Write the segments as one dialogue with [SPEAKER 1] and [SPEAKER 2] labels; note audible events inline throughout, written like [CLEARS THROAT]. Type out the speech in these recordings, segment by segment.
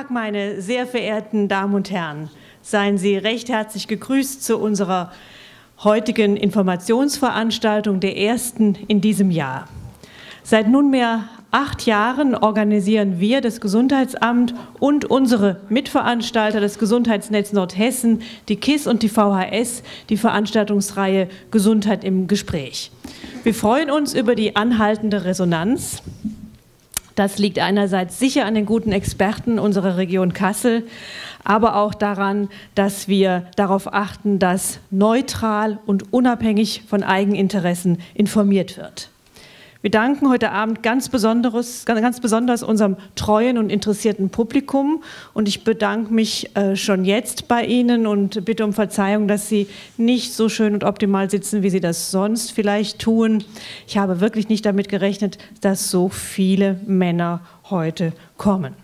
[SPEAKER 1] Tag, meine sehr verehrten Damen und Herren. Seien Sie recht herzlich gegrüßt zu unserer heutigen Informationsveranstaltung, der ersten in diesem Jahr. Seit nunmehr acht Jahren organisieren wir, das Gesundheitsamt und unsere Mitveranstalter, das Gesundheitsnetz Nordhessen, die KISS und die VHS, die Veranstaltungsreihe Gesundheit im Gespräch. Wir freuen uns über die anhaltende Resonanz. Das liegt einerseits sicher an den guten Experten unserer Region Kassel, aber auch daran, dass wir darauf achten, dass neutral und unabhängig von Eigeninteressen informiert wird. Wir danken heute Abend ganz besonders, ganz besonders unserem treuen und interessierten Publikum und ich bedanke mich äh, schon jetzt bei Ihnen und bitte um Verzeihung, dass Sie nicht so schön und optimal sitzen, wie Sie das sonst vielleicht tun. Ich habe wirklich nicht damit gerechnet, dass so viele Männer heute kommen.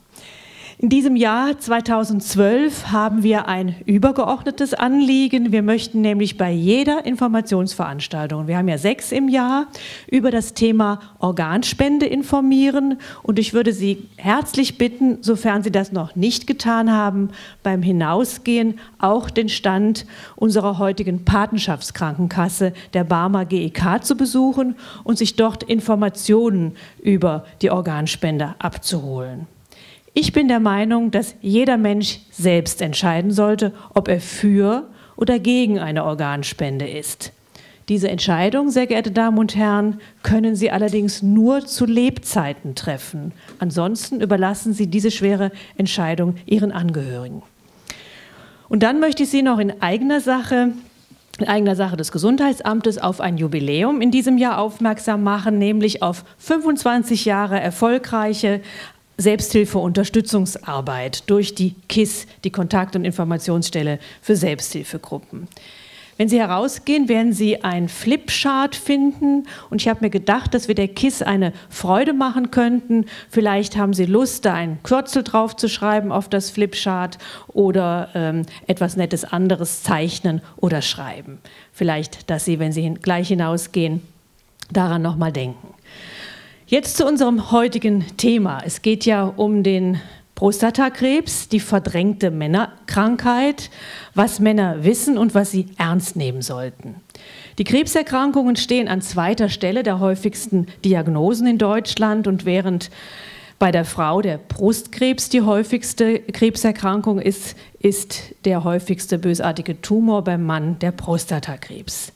[SPEAKER 1] In diesem Jahr 2012 haben wir ein übergeordnetes Anliegen. Wir möchten nämlich bei jeder Informationsveranstaltung, wir haben ja sechs im Jahr, über das Thema Organspende informieren. Und ich würde Sie herzlich bitten, sofern Sie das noch nicht getan haben, beim Hinausgehen auch den Stand unserer heutigen Patenschaftskrankenkasse, der Barmer GEK, zu besuchen und sich dort Informationen über die Organspende abzuholen. Ich bin der Meinung, dass jeder Mensch selbst entscheiden sollte, ob er für oder gegen eine Organspende ist. Diese Entscheidung, sehr geehrte Damen und Herren, können Sie allerdings nur zu Lebzeiten treffen. Ansonsten überlassen Sie diese schwere Entscheidung Ihren Angehörigen. Und dann möchte ich Sie noch in eigener Sache in eigener Sache des Gesundheitsamtes auf ein Jubiläum in diesem Jahr aufmerksam machen, nämlich auf 25 Jahre erfolgreiche Selbsthilfe-Unterstützungsarbeit durch die KISS, die Kontakt- und Informationsstelle für Selbsthilfegruppen. Wenn Sie herausgehen, werden Sie ein Flipchart finden. Und ich habe mir gedacht, dass wir der KISS eine Freude machen könnten. Vielleicht haben Sie Lust, da ein Kürzel drauf zu schreiben auf das Flipchart oder ähm, etwas Nettes anderes zeichnen oder schreiben. Vielleicht, dass Sie, wenn Sie gleich hinausgehen, daran nochmal denken. Jetzt zu unserem heutigen Thema. Es geht ja um den Prostatakrebs, die verdrängte Männerkrankheit, was Männer wissen und was sie ernst nehmen sollten. Die Krebserkrankungen stehen an zweiter Stelle der häufigsten Diagnosen in Deutschland und während bei der Frau der Brustkrebs die häufigste Krebserkrankung ist, ist der häufigste bösartige Tumor beim Mann der Prostatakrebs.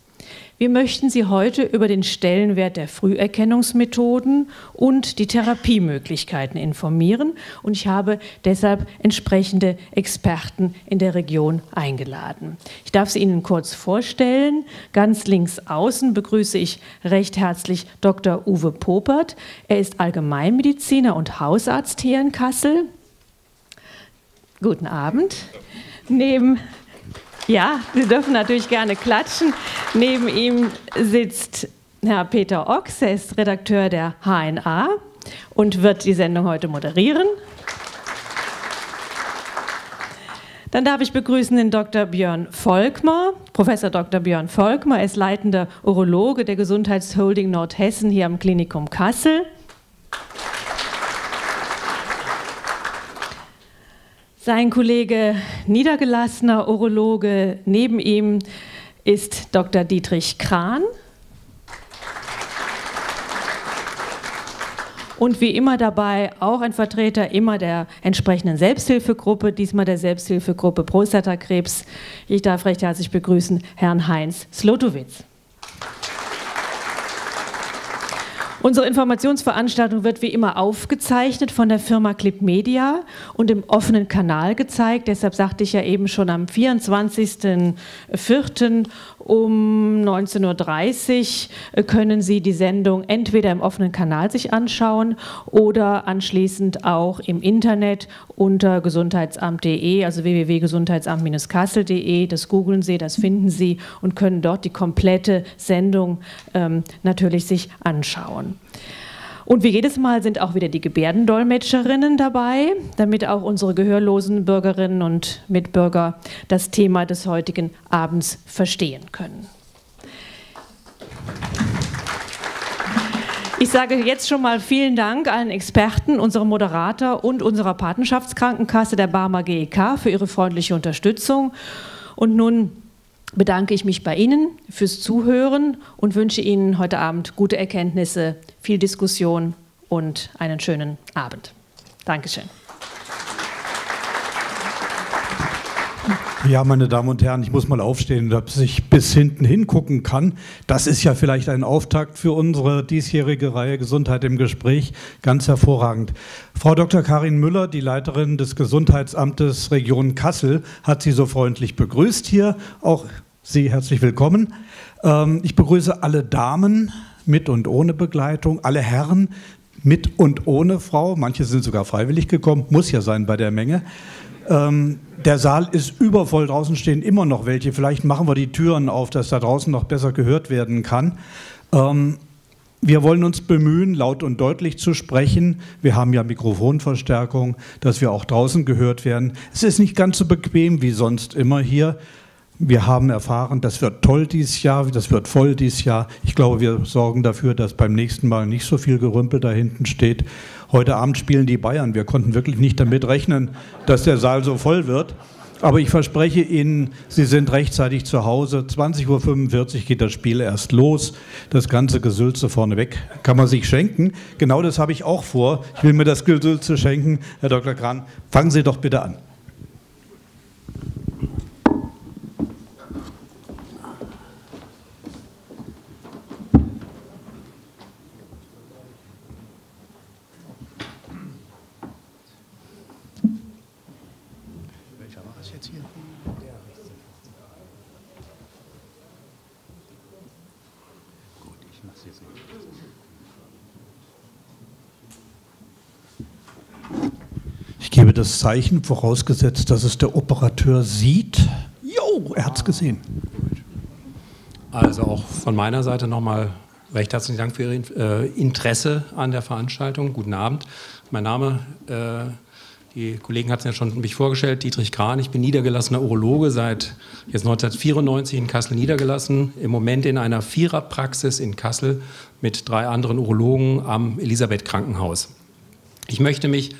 [SPEAKER 1] Wir möchten Sie heute über den Stellenwert der Früherkennungsmethoden und die Therapiemöglichkeiten informieren. Und ich habe deshalb entsprechende Experten in der Region eingeladen. Ich darf sie Ihnen kurz vorstellen. Ganz links außen begrüße ich recht herzlich Dr. Uwe Popert. Er ist Allgemeinmediziner und Hausarzt hier in Kassel. Guten Abend. Neben ja, Sie dürfen natürlich gerne klatschen. Neben ihm sitzt Herr Peter Ochs, er ist Redakteur der HNA und wird die Sendung heute moderieren. Dann darf ich begrüßen den Dr. Björn Volkmar, Professor Dr. Björn Volkmar. Er ist leitender Urologe der Gesundheitsholding Nordhessen hier am Klinikum Kassel. Sein Kollege, niedergelassener Urologe, neben ihm ist Dr. Dietrich Kran. Und wie immer dabei auch ein Vertreter immer der entsprechenden Selbsthilfegruppe, diesmal der Selbsthilfegruppe Prostatakrebs. Ich darf recht herzlich begrüßen Herrn Heinz Slotowitz. Unsere Informationsveranstaltung wird wie immer aufgezeichnet von der Firma Clip Media und im offenen Kanal gezeigt. Deshalb sagte ich ja eben schon am 24.04 um 19.30 Uhr können Sie die Sendung entweder im offenen Kanal sich anschauen oder anschließend auch im Internet unter gesundheitsamt.de, also www.gesundheitsamt-kassel.de. Das googeln Sie, das finden Sie und können dort die komplette Sendung ähm, natürlich sich anschauen. Und wie jedes Mal sind auch wieder die Gebärdendolmetscherinnen dabei, damit auch unsere gehörlosen Bürgerinnen und Mitbürger das Thema des heutigen Abends verstehen können. Ich sage jetzt schon mal vielen Dank allen Experten, unserem Moderator und unserer Patenschaftskrankenkasse der Barmer GEK für ihre freundliche Unterstützung. Und nun bedanke ich mich bei Ihnen fürs Zuhören und wünsche Ihnen heute Abend gute Erkenntnisse, viel Diskussion und einen schönen Abend. Dankeschön.
[SPEAKER 2] Ja, meine Damen und Herren, ich muss mal aufstehen, dass ich bis hinten hingucken kann. Das ist ja vielleicht ein Auftakt für unsere diesjährige Reihe Gesundheit im Gespräch. Ganz hervorragend. Frau Dr. Karin Müller, die Leiterin des Gesundheitsamtes Region Kassel, hat Sie so freundlich begrüßt hier. Auch Sie herzlich willkommen. Ähm, ich begrüße alle Damen mit und ohne Begleitung, alle Herren mit und ohne Frau. Manche sind sogar freiwillig gekommen, muss ja sein bei der Menge. Ähm, der Saal ist übervoll, draußen stehen immer noch welche. Vielleicht machen wir die Türen auf, dass da draußen noch besser gehört werden kann. Ähm, wir wollen uns bemühen, laut und deutlich zu sprechen. Wir haben ja Mikrofonverstärkung, dass wir auch draußen gehört werden. Es ist nicht ganz so bequem wie sonst immer hier. Wir haben erfahren, das wird toll dieses Jahr, das wird voll dieses Jahr. Ich glaube, wir sorgen dafür, dass beim nächsten Mal nicht so viel Gerümpel da hinten steht. Heute Abend spielen die Bayern. Wir konnten wirklich nicht damit rechnen, dass der Saal so voll wird. Aber ich verspreche Ihnen, Sie sind rechtzeitig zu Hause. 20.45 Uhr geht das Spiel erst los. Das ganze Gesülze vorneweg kann man sich schenken. Genau das habe ich auch vor. Ich will mir das Gesülze schenken. Herr Dr. Kran, fangen Sie doch bitte an. Gebe das Zeichen, vorausgesetzt, dass es der Operateur sieht. Jo, er hat es gesehen.
[SPEAKER 3] Also auch von meiner Seite nochmal recht herzlichen Dank für Ihr äh, Interesse an der Veranstaltung. Guten Abend. Mein Name, äh, die Kollegen hatten ja schon mich vorgestellt, Dietrich Kran. Ich bin niedergelassener Urologe, seit jetzt 1994 in Kassel niedergelassen. Im Moment in einer Viererpraxis in Kassel mit drei anderen Urologen am Elisabeth Krankenhaus. Ich möchte mich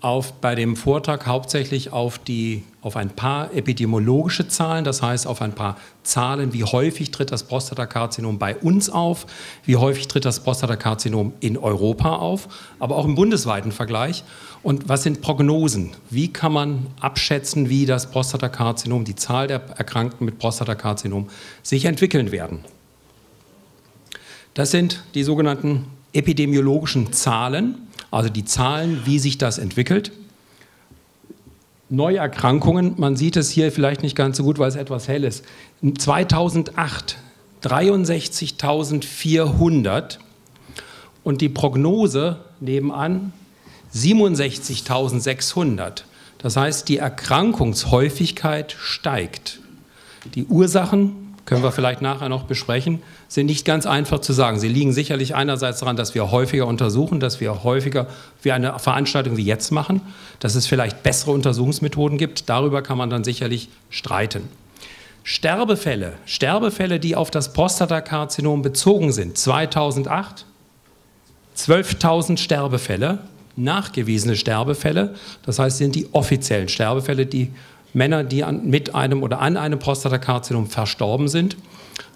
[SPEAKER 3] auf, bei dem Vortrag hauptsächlich auf, die, auf ein paar epidemiologische Zahlen, das heißt auf ein paar Zahlen, wie häufig tritt das Prostatakarzinom bei uns auf, wie häufig tritt das Prostatakarzinom in Europa auf, aber auch im bundesweiten Vergleich. Und was sind Prognosen? Wie kann man abschätzen, wie das Prostatakarzinom, die Zahl der Erkrankten mit Prostatakarzinom sich entwickeln werden? Das sind die sogenannten epidemiologischen Zahlen. Also die Zahlen, wie sich das entwickelt. Neue Erkrankungen, man sieht es hier vielleicht nicht ganz so gut, weil es etwas hell ist. 2008 63.400 und die Prognose nebenan 67.600. Das heißt, die Erkrankungshäufigkeit steigt. Die Ursachen können wir vielleicht nachher noch besprechen, sind nicht ganz einfach zu sagen. Sie liegen sicherlich einerseits daran, dass wir häufiger untersuchen, dass wir häufiger wie eine Veranstaltung wie jetzt machen, dass es vielleicht bessere Untersuchungsmethoden gibt. Darüber kann man dann sicherlich streiten. Sterbefälle, Sterbefälle, die auf das Prostatakarzinom bezogen sind, 2008 12.000 Sterbefälle, nachgewiesene Sterbefälle, das heißt, sind die offiziellen Sterbefälle, die Männer, die an, mit einem oder an einem Prostatakarzinom verstorben sind.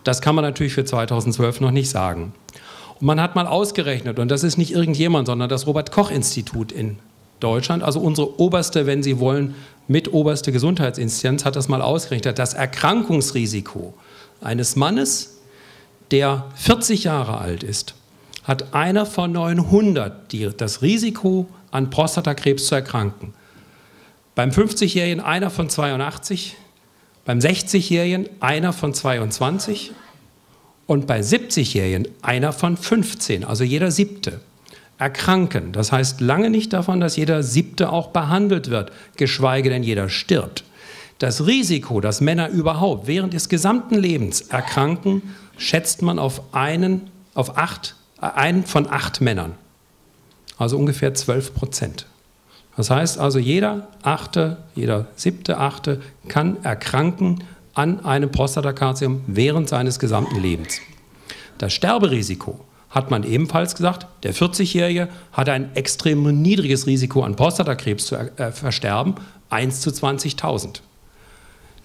[SPEAKER 3] Das kann man natürlich für 2012 noch nicht sagen. Und man hat mal ausgerechnet, und das ist nicht irgendjemand, sondern das Robert-Koch-Institut in Deutschland, also unsere oberste, wenn Sie wollen, mit oberste Gesundheitsinstanz, hat das mal ausgerechnet. Das Erkrankungsrisiko eines Mannes, der 40 Jahre alt ist, hat einer von 900 die, das Risiko, an Prostatakrebs zu erkranken. Beim 50-Jährigen einer von 82, beim 60-Jährigen einer von 22 und bei 70-Jährigen einer von 15, also jeder siebte. Erkranken, das heißt lange nicht davon, dass jeder siebte auch behandelt wird, geschweige denn jeder stirbt. Das Risiko, dass Männer überhaupt während des gesamten Lebens erkranken, schätzt man auf einen, auf acht, äh, einen von acht Männern. Also ungefähr 12 Prozent. Das heißt also, jeder Achte, jeder siebte Achte kann erkranken an einem Prostatakarzinom während seines gesamten Lebens. Das Sterberisiko hat man ebenfalls gesagt, der 40-Jährige hat ein extrem niedriges Risiko an Prostatakrebs zu äh, versterben, 1 zu 20.000.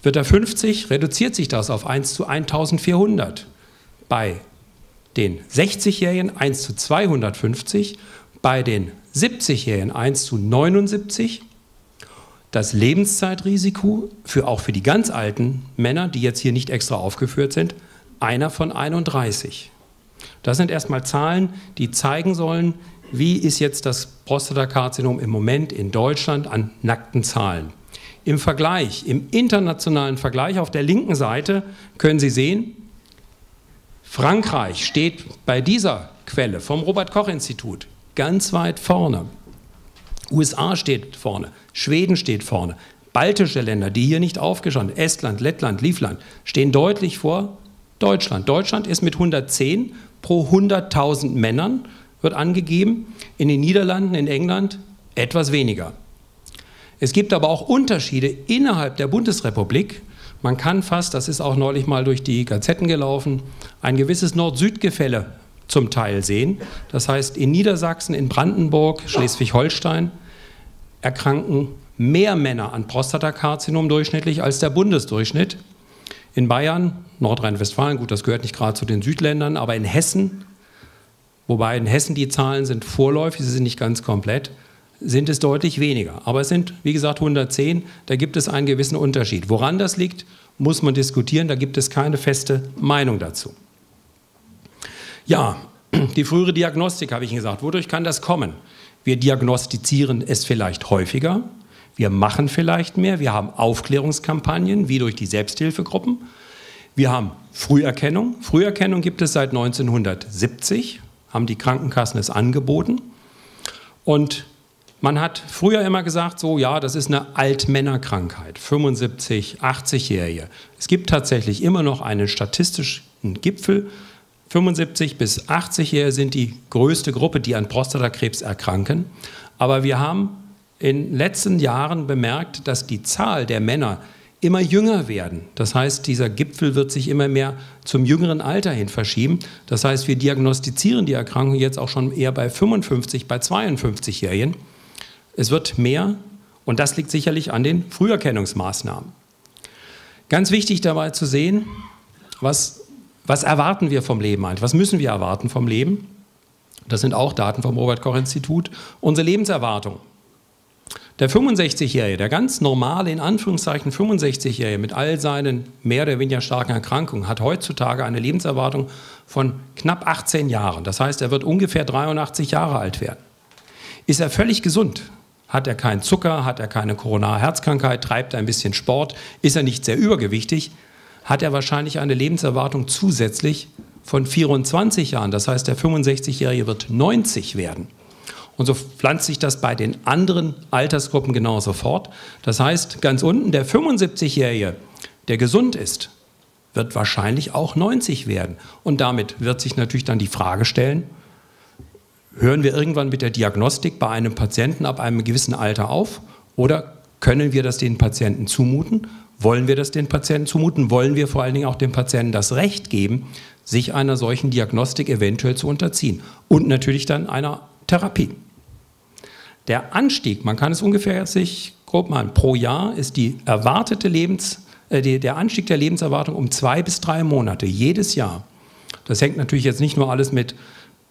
[SPEAKER 3] Wird er 50, reduziert sich das auf 1 zu 1400. Bei den 60-Jährigen 1 zu 250, bei den 70-Jährigen 1 zu 79. Das Lebenszeitrisiko für auch für die ganz alten Männer, die jetzt hier nicht extra aufgeführt sind, einer von 31. Das sind erstmal Zahlen, die zeigen sollen, wie ist jetzt das Prostatakarzinom im Moment in Deutschland an nackten Zahlen. Im Vergleich, im internationalen Vergleich auf der linken Seite können Sie sehen, Frankreich steht bei dieser Quelle vom Robert Koch Institut ganz weit vorne. USA steht vorne, Schweden steht vorne, baltische Länder, die hier nicht aufgeschaut Estland, Lettland, Livland, stehen deutlich vor Deutschland. Deutschland ist mit 110 pro 100.000 Männern, wird angegeben, in den Niederlanden, in England etwas weniger. Es gibt aber auch Unterschiede innerhalb der Bundesrepublik. Man kann fast, das ist auch neulich mal durch die Gazetten gelaufen, ein gewisses Nord-Süd-Gefälle zum Teil sehen. Das heißt, in Niedersachsen, in Brandenburg, Schleswig-Holstein erkranken mehr Männer an Prostatakarzinom durchschnittlich als der Bundesdurchschnitt. In Bayern, Nordrhein-Westfalen, gut, das gehört nicht gerade zu den Südländern, aber in Hessen, wobei in Hessen die Zahlen sind vorläufig, sie sind nicht ganz komplett, sind es deutlich weniger. Aber es sind, wie gesagt, 110, da gibt es einen gewissen Unterschied. Woran das liegt, muss man diskutieren, da gibt es keine feste Meinung dazu. Ja, die frühere Diagnostik habe ich Ihnen gesagt. Wodurch kann das kommen? Wir diagnostizieren es vielleicht häufiger, wir machen vielleicht mehr, wir haben Aufklärungskampagnen wie durch die Selbsthilfegruppen, wir haben Früherkennung. Früherkennung gibt es seit 1970, haben die Krankenkassen es angeboten. Und man hat früher immer gesagt, so ja, das ist eine Altmännerkrankheit, 75, 80-Jährige. Es gibt tatsächlich immer noch einen statistischen Gipfel 75 bis 80 Jahre sind die größte Gruppe, die an Prostatakrebs erkranken. Aber wir haben in den letzten Jahren bemerkt, dass die Zahl der Männer immer jünger werden. Das heißt, dieser Gipfel wird sich immer mehr zum jüngeren Alter hin verschieben. Das heißt, wir diagnostizieren die Erkrankung jetzt auch schon eher bei 55, bei 52-Jährigen. Es wird mehr und das liegt sicherlich an den Früherkennungsmaßnahmen. Ganz wichtig dabei zu sehen, was was erwarten wir vom Leben eigentlich? Was müssen wir erwarten vom Leben? Das sind auch Daten vom Robert Koch Institut. Unsere Lebenserwartung. Der 65-Jährige, der ganz normale, in Anführungszeichen 65-Jährige mit all seinen mehr oder weniger starken Erkrankungen, hat heutzutage eine Lebenserwartung von knapp 18 Jahren. Das heißt, er wird ungefähr 83 Jahre alt werden. Ist er völlig gesund? Hat er keinen Zucker? Hat er keine Koronarherzkrankheit? Treibt er ein bisschen Sport? Ist er nicht sehr übergewichtig? Hat er wahrscheinlich eine Lebenserwartung zusätzlich von 24 Jahren. Das heißt, der 65-Jährige wird 90 werden. Und so pflanzt sich das bei den anderen Altersgruppen genauso fort. Das heißt, ganz unten, der 75-Jährige, der gesund ist, wird wahrscheinlich auch 90 werden. Und damit wird sich natürlich dann die Frage stellen, hören wir irgendwann mit der Diagnostik bei einem Patienten ab einem gewissen Alter auf oder können wir das den Patienten zumuten wollen wir das den Patienten zumuten? Wollen wir vor allen Dingen auch dem Patienten das Recht geben, sich einer solchen Diagnostik eventuell zu unterziehen? Und natürlich dann einer Therapie. Der Anstieg, man kann es ungefähr sich grob machen, pro Jahr ist die erwartete Lebens, äh, die, der Anstieg der Lebenserwartung um zwei bis drei Monate jedes Jahr. Das hängt natürlich jetzt nicht nur alles mit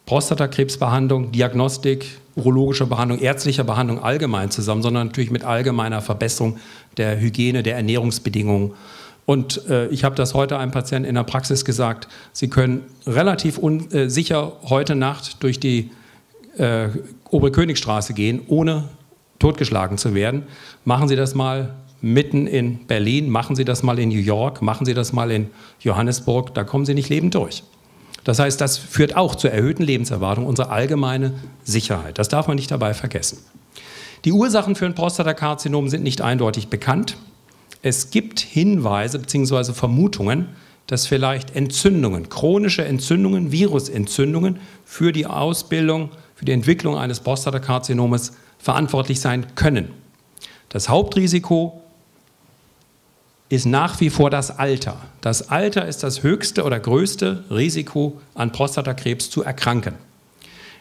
[SPEAKER 3] Prostatakrebsbehandlung, Diagnostik, urologischer Behandlung, ärztlicher Behandlung allgemein zusammen, sondern natürlich mit allgemeiner Verbesserung der Hygiene, der Ernährungsbedingungen. Und äh, ich habe das heute einem Patienten in der Praxis gesagt, Sie können relativ äh, sicher heute Nacht durch die äh, Obere Königstraße gehen, ohne totgeschlagen zu werden. Machen Sie das mal mitten in Berlin, machen Sie das mal in New York, machen Sie das mal in Johannesburg, da kommen Sie nicht lebend durch. Das heißt, das führt auch zur erhöhten Lebenserwartung, unsere allgemeine Sicherheit. Das darf man nicht dabei vergessen. Die Ursachen für ein Prostatakarzinom sind nicht eindeutig bekannt. Es gibt Hinweise bzw. Vermutungen, dass vielleicht Entzündungen, chronische Entzündungen, Virusentzündungen für die Ausbildung, für die Entwicklung eines Prostatakarzinomes verantwortlich sein können. Das Hauptrisiko ist nach wie vor das Alter. Das Alter ist das höchste oder größte Risiko, an Prostatakrebs zu erkranken.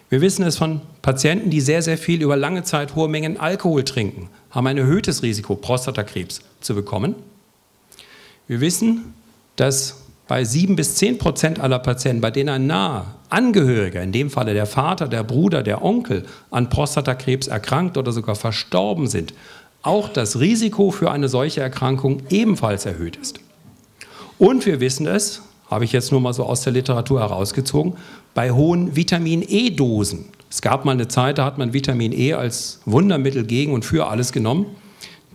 [SPEAKER 3] Wir wissen es von Patienten, die sehr, sehr viel über lange Zeit hohe Mengen Alkohol trinken, haben ein erhöhtes Risiko, Prostatakrebs zu bekommen. Wir wissen, dass bei sieben bis zehn Prozent aller Patienten, bei denen ein naher Angehöriger, in dem Falle der Vater, der Bruder, der Onkel, an Prostatakrebs erkrankt oder sogar verstorben sind, auch das Risiko für eine solche Erkrankung ebenfalls erhöht ist. Und wir wissen es, habe ich jetzt nur mal so aus der Literatur herausgezogen, bei hohen Vitamin E-Dosen. Es gab mal eine Zeit, da hat man Vitamin E als Wundermittel gegen und für alles genommen.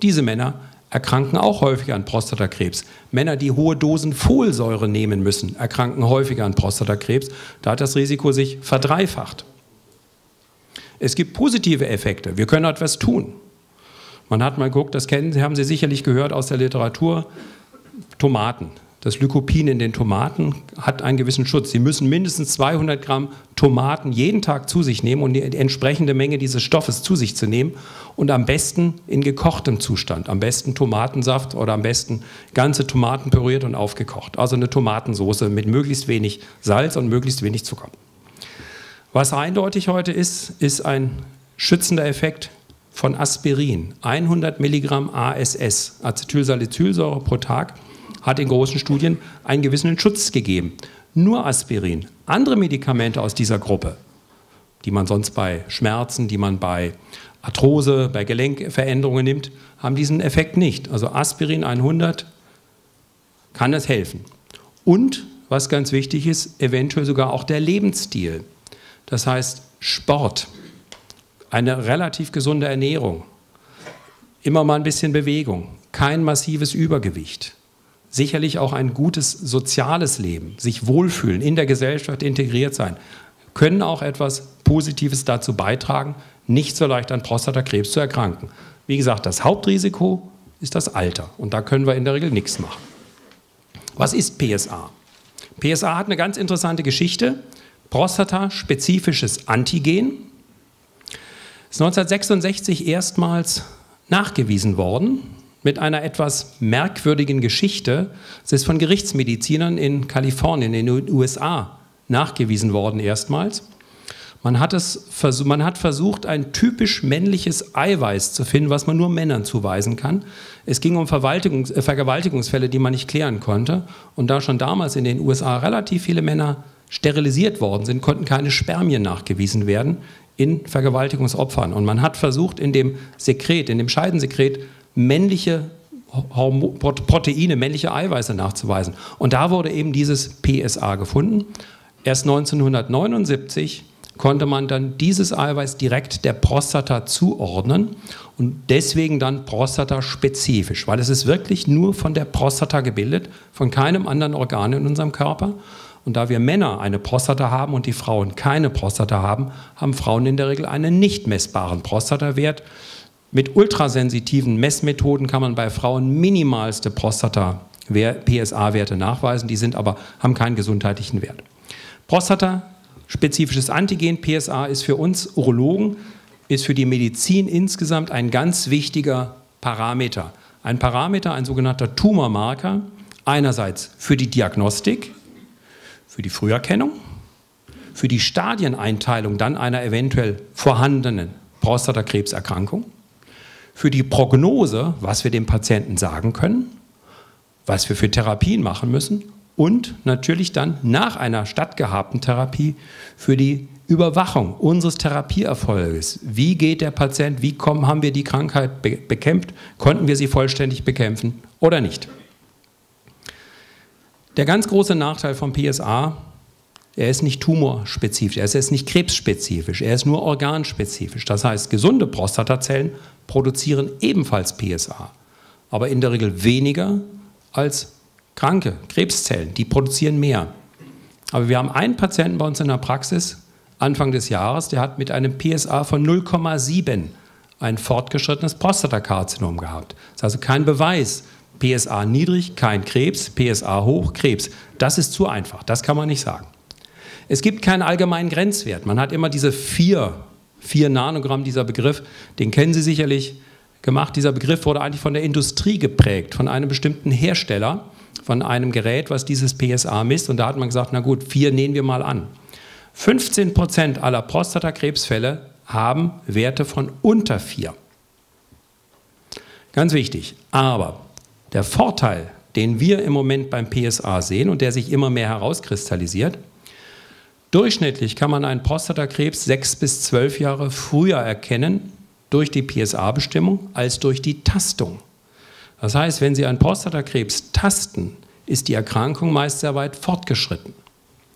[SPEAKER 3] Diese Männer erkranken auch häufiger an Prostatakrebs. Männer, die hohe Dosen Folsäure nehmen müssen, erkranken häufiger an Prostatakrebs. Da hat das Risiko sich verdreifacht. Es gibt positive Effekte. Wir können etwas tun. Man hat mal geguckt, das kennen Sie, haben Sie sicherlich gehört aus der Literatur, Tomaten. Das Lycopin in den Tomaten hat einen gewissen Schutz. Sie müssen mindestens 200 Gramm Tomaten jeden Tag zu sich nehmen, um die entsprechende Menge dieses Stoffes zu sich zu nehmen. Und am besten in gekochtem Zustand. Am besten Tomatensaft oder am besten ganze Tomaten püriert und aufgekocht. Also eine Tomatensoße mit möglichst wenig Salz und möglichst wenig Zucker. Was eindeutig heute ist, ist ein schützender Effekt von Aspirin. 100 Milligramm ASS, Acetylsalicylsäure pro Tag hat in großen Studien einen gewissen Schutz gegeben. Nur Aspirin. Andere Medikamente aus dieser Gruppe, die man sonst bei Schmerzen, die man bei Arthrose, bei Gelenkveränderungen nimmt, haben diesen Effekt nicht. Also Aspirin 100 kann es helfen. Und, was ganz wichtig ist, eventuell sogar auch der Lebensstil. Das heißt Sport, eine relativ gesunde Ernährung, immer mal ein bisschen Bewegung, kein massives Übergewicht sicherlich auch ein gutes soziales Leben, sich wohlfühlen, in der Gesellschaft integriert sein, können auch etwas Positives dazu beitragen, nicht so leicht an Prostatakrebs zu erkranken. Wie gesagt, das Hauptrisiko ist das Alter und da können wir in der Regel nichts machen. Was ist PSA? PSA hat eine ganz interessante Geschichte. Prostata-spezifisches Antigen. Ist 1966 erstmals nachgewiesen worden mit einer etwas merkwürdigen Geschichte. Es ist von Gerichtsmedizinern in Kalifornien, in den USA, nachgewiesen worden erstmals. Man hat, es, man hat versucht, ein typisch männliches Eiweiß zu finden, was man nur Männern zuweisen kann. Es ging um äh, Vergewaltigungsfälle, die man nicht klären konnte. Und da schon damals in den USA relativ viele Männer sterilisiert worden sind, konnten keine Spermien nachgewiesen werden in Vergewaltigungsopfern. Und man hat versucht, in dem Sekret, in dem Scheidensekret, männliche Proteine, männliche Eiweiße nachzuweisen. Und da wurde eben dieses PSA gefunden. Erst 1979 konnte man dann dieses Eiweiß direkt der Prostata zuordnen und deswegen dann prostataspezifisch, weil es ist wirklich nur von der Prostata gebildet, von keinem anderen Organ in unserem Körper. Und da wir Männer eine Prostata haben und die Frauen keine Prostata haben, haben Frauen in der Regel einen nicht messbaren Prostatawert. Mit ultrasensitiven Messmethoden kann man bei Frauen minimalste Prostata-PSA-Werte nachweisen, die sind aber, haben keinen gesundheitlichen Wert. Prostata-spezifisches Antigen, PSA, ist für uns Urologen, ist für die Medizin insgesamt ein ganz wichtiger Parameter. Ein Parameter, ein sogenannter Tumormarker, einerseits für die Diagnostik, für die Früherkennung, für die Stadieneinteilung dann einer eventuell vorhandenen Prostatakrebserkrankung für die Prognose, was wir dem Patienten sagen können, was wir für Therapien machen müssen und natürlich dann nach einer stattgehabten Therapie für die Überwachung unseres Therapieerfolges. Wie geht der Patient? Wie kommen, haben wir die Krankheit be bekämpft? Konnten wir sie vollständig bekämpfen oder nicht? Der ganz große Nachteil vom PSA, er ist nicht tumorspezifisch, er ist nicht krebsspezifisch, er ist nur organspezifisch. Das heißt, gesunde Prostatazellen produzieren ebenfalls PSA, aber in der Regel weniger als kranke Krebszellen. Die produzieren mehr. Aber wir haben einen Patienten bei uns in der Praxis Anfang des Jahres, der hat mit einem PSA von 0,7 ein fortgeschrittenes Prostatakarzinom gehabt. Das ist also kein Beweis. PSA niedrig, kein Krebs, PSA hoch, Krebs. Das ist zu einfach, das kann man nicht sagen. Es gibt keinen allgemeinen Grenzwert. Man hat immer diese vier 4 Nanogramm, dieser Begriff, den kennen Sie sicherlich. gemacht. Dieser Begriff wurde eigentlich von der Industrie geprägt, von einem bestimmten Hersteller, von einem Gerät, was dieses PSA misst. Und da hat man gesagt, na gut, vier nehmen wir mal an. 15 Prozent aller Prostatakrebsfälle haben Werte von unter vier. Ganz wichtig. Aber der Vorteil, den wir im Moment beim PSA sehen und der sich immer mehr herauskristallisiert, durchschnittlich kann man einen Prostatakrebs sechs bis zwölf Jahre früher erkennen durch die PSA-Bestimmung als durch die Tastung. Das heißt, wenn Sie einen Prostatakrebs tasten, ist die Erkrankung meist sehr weit fortgeschritten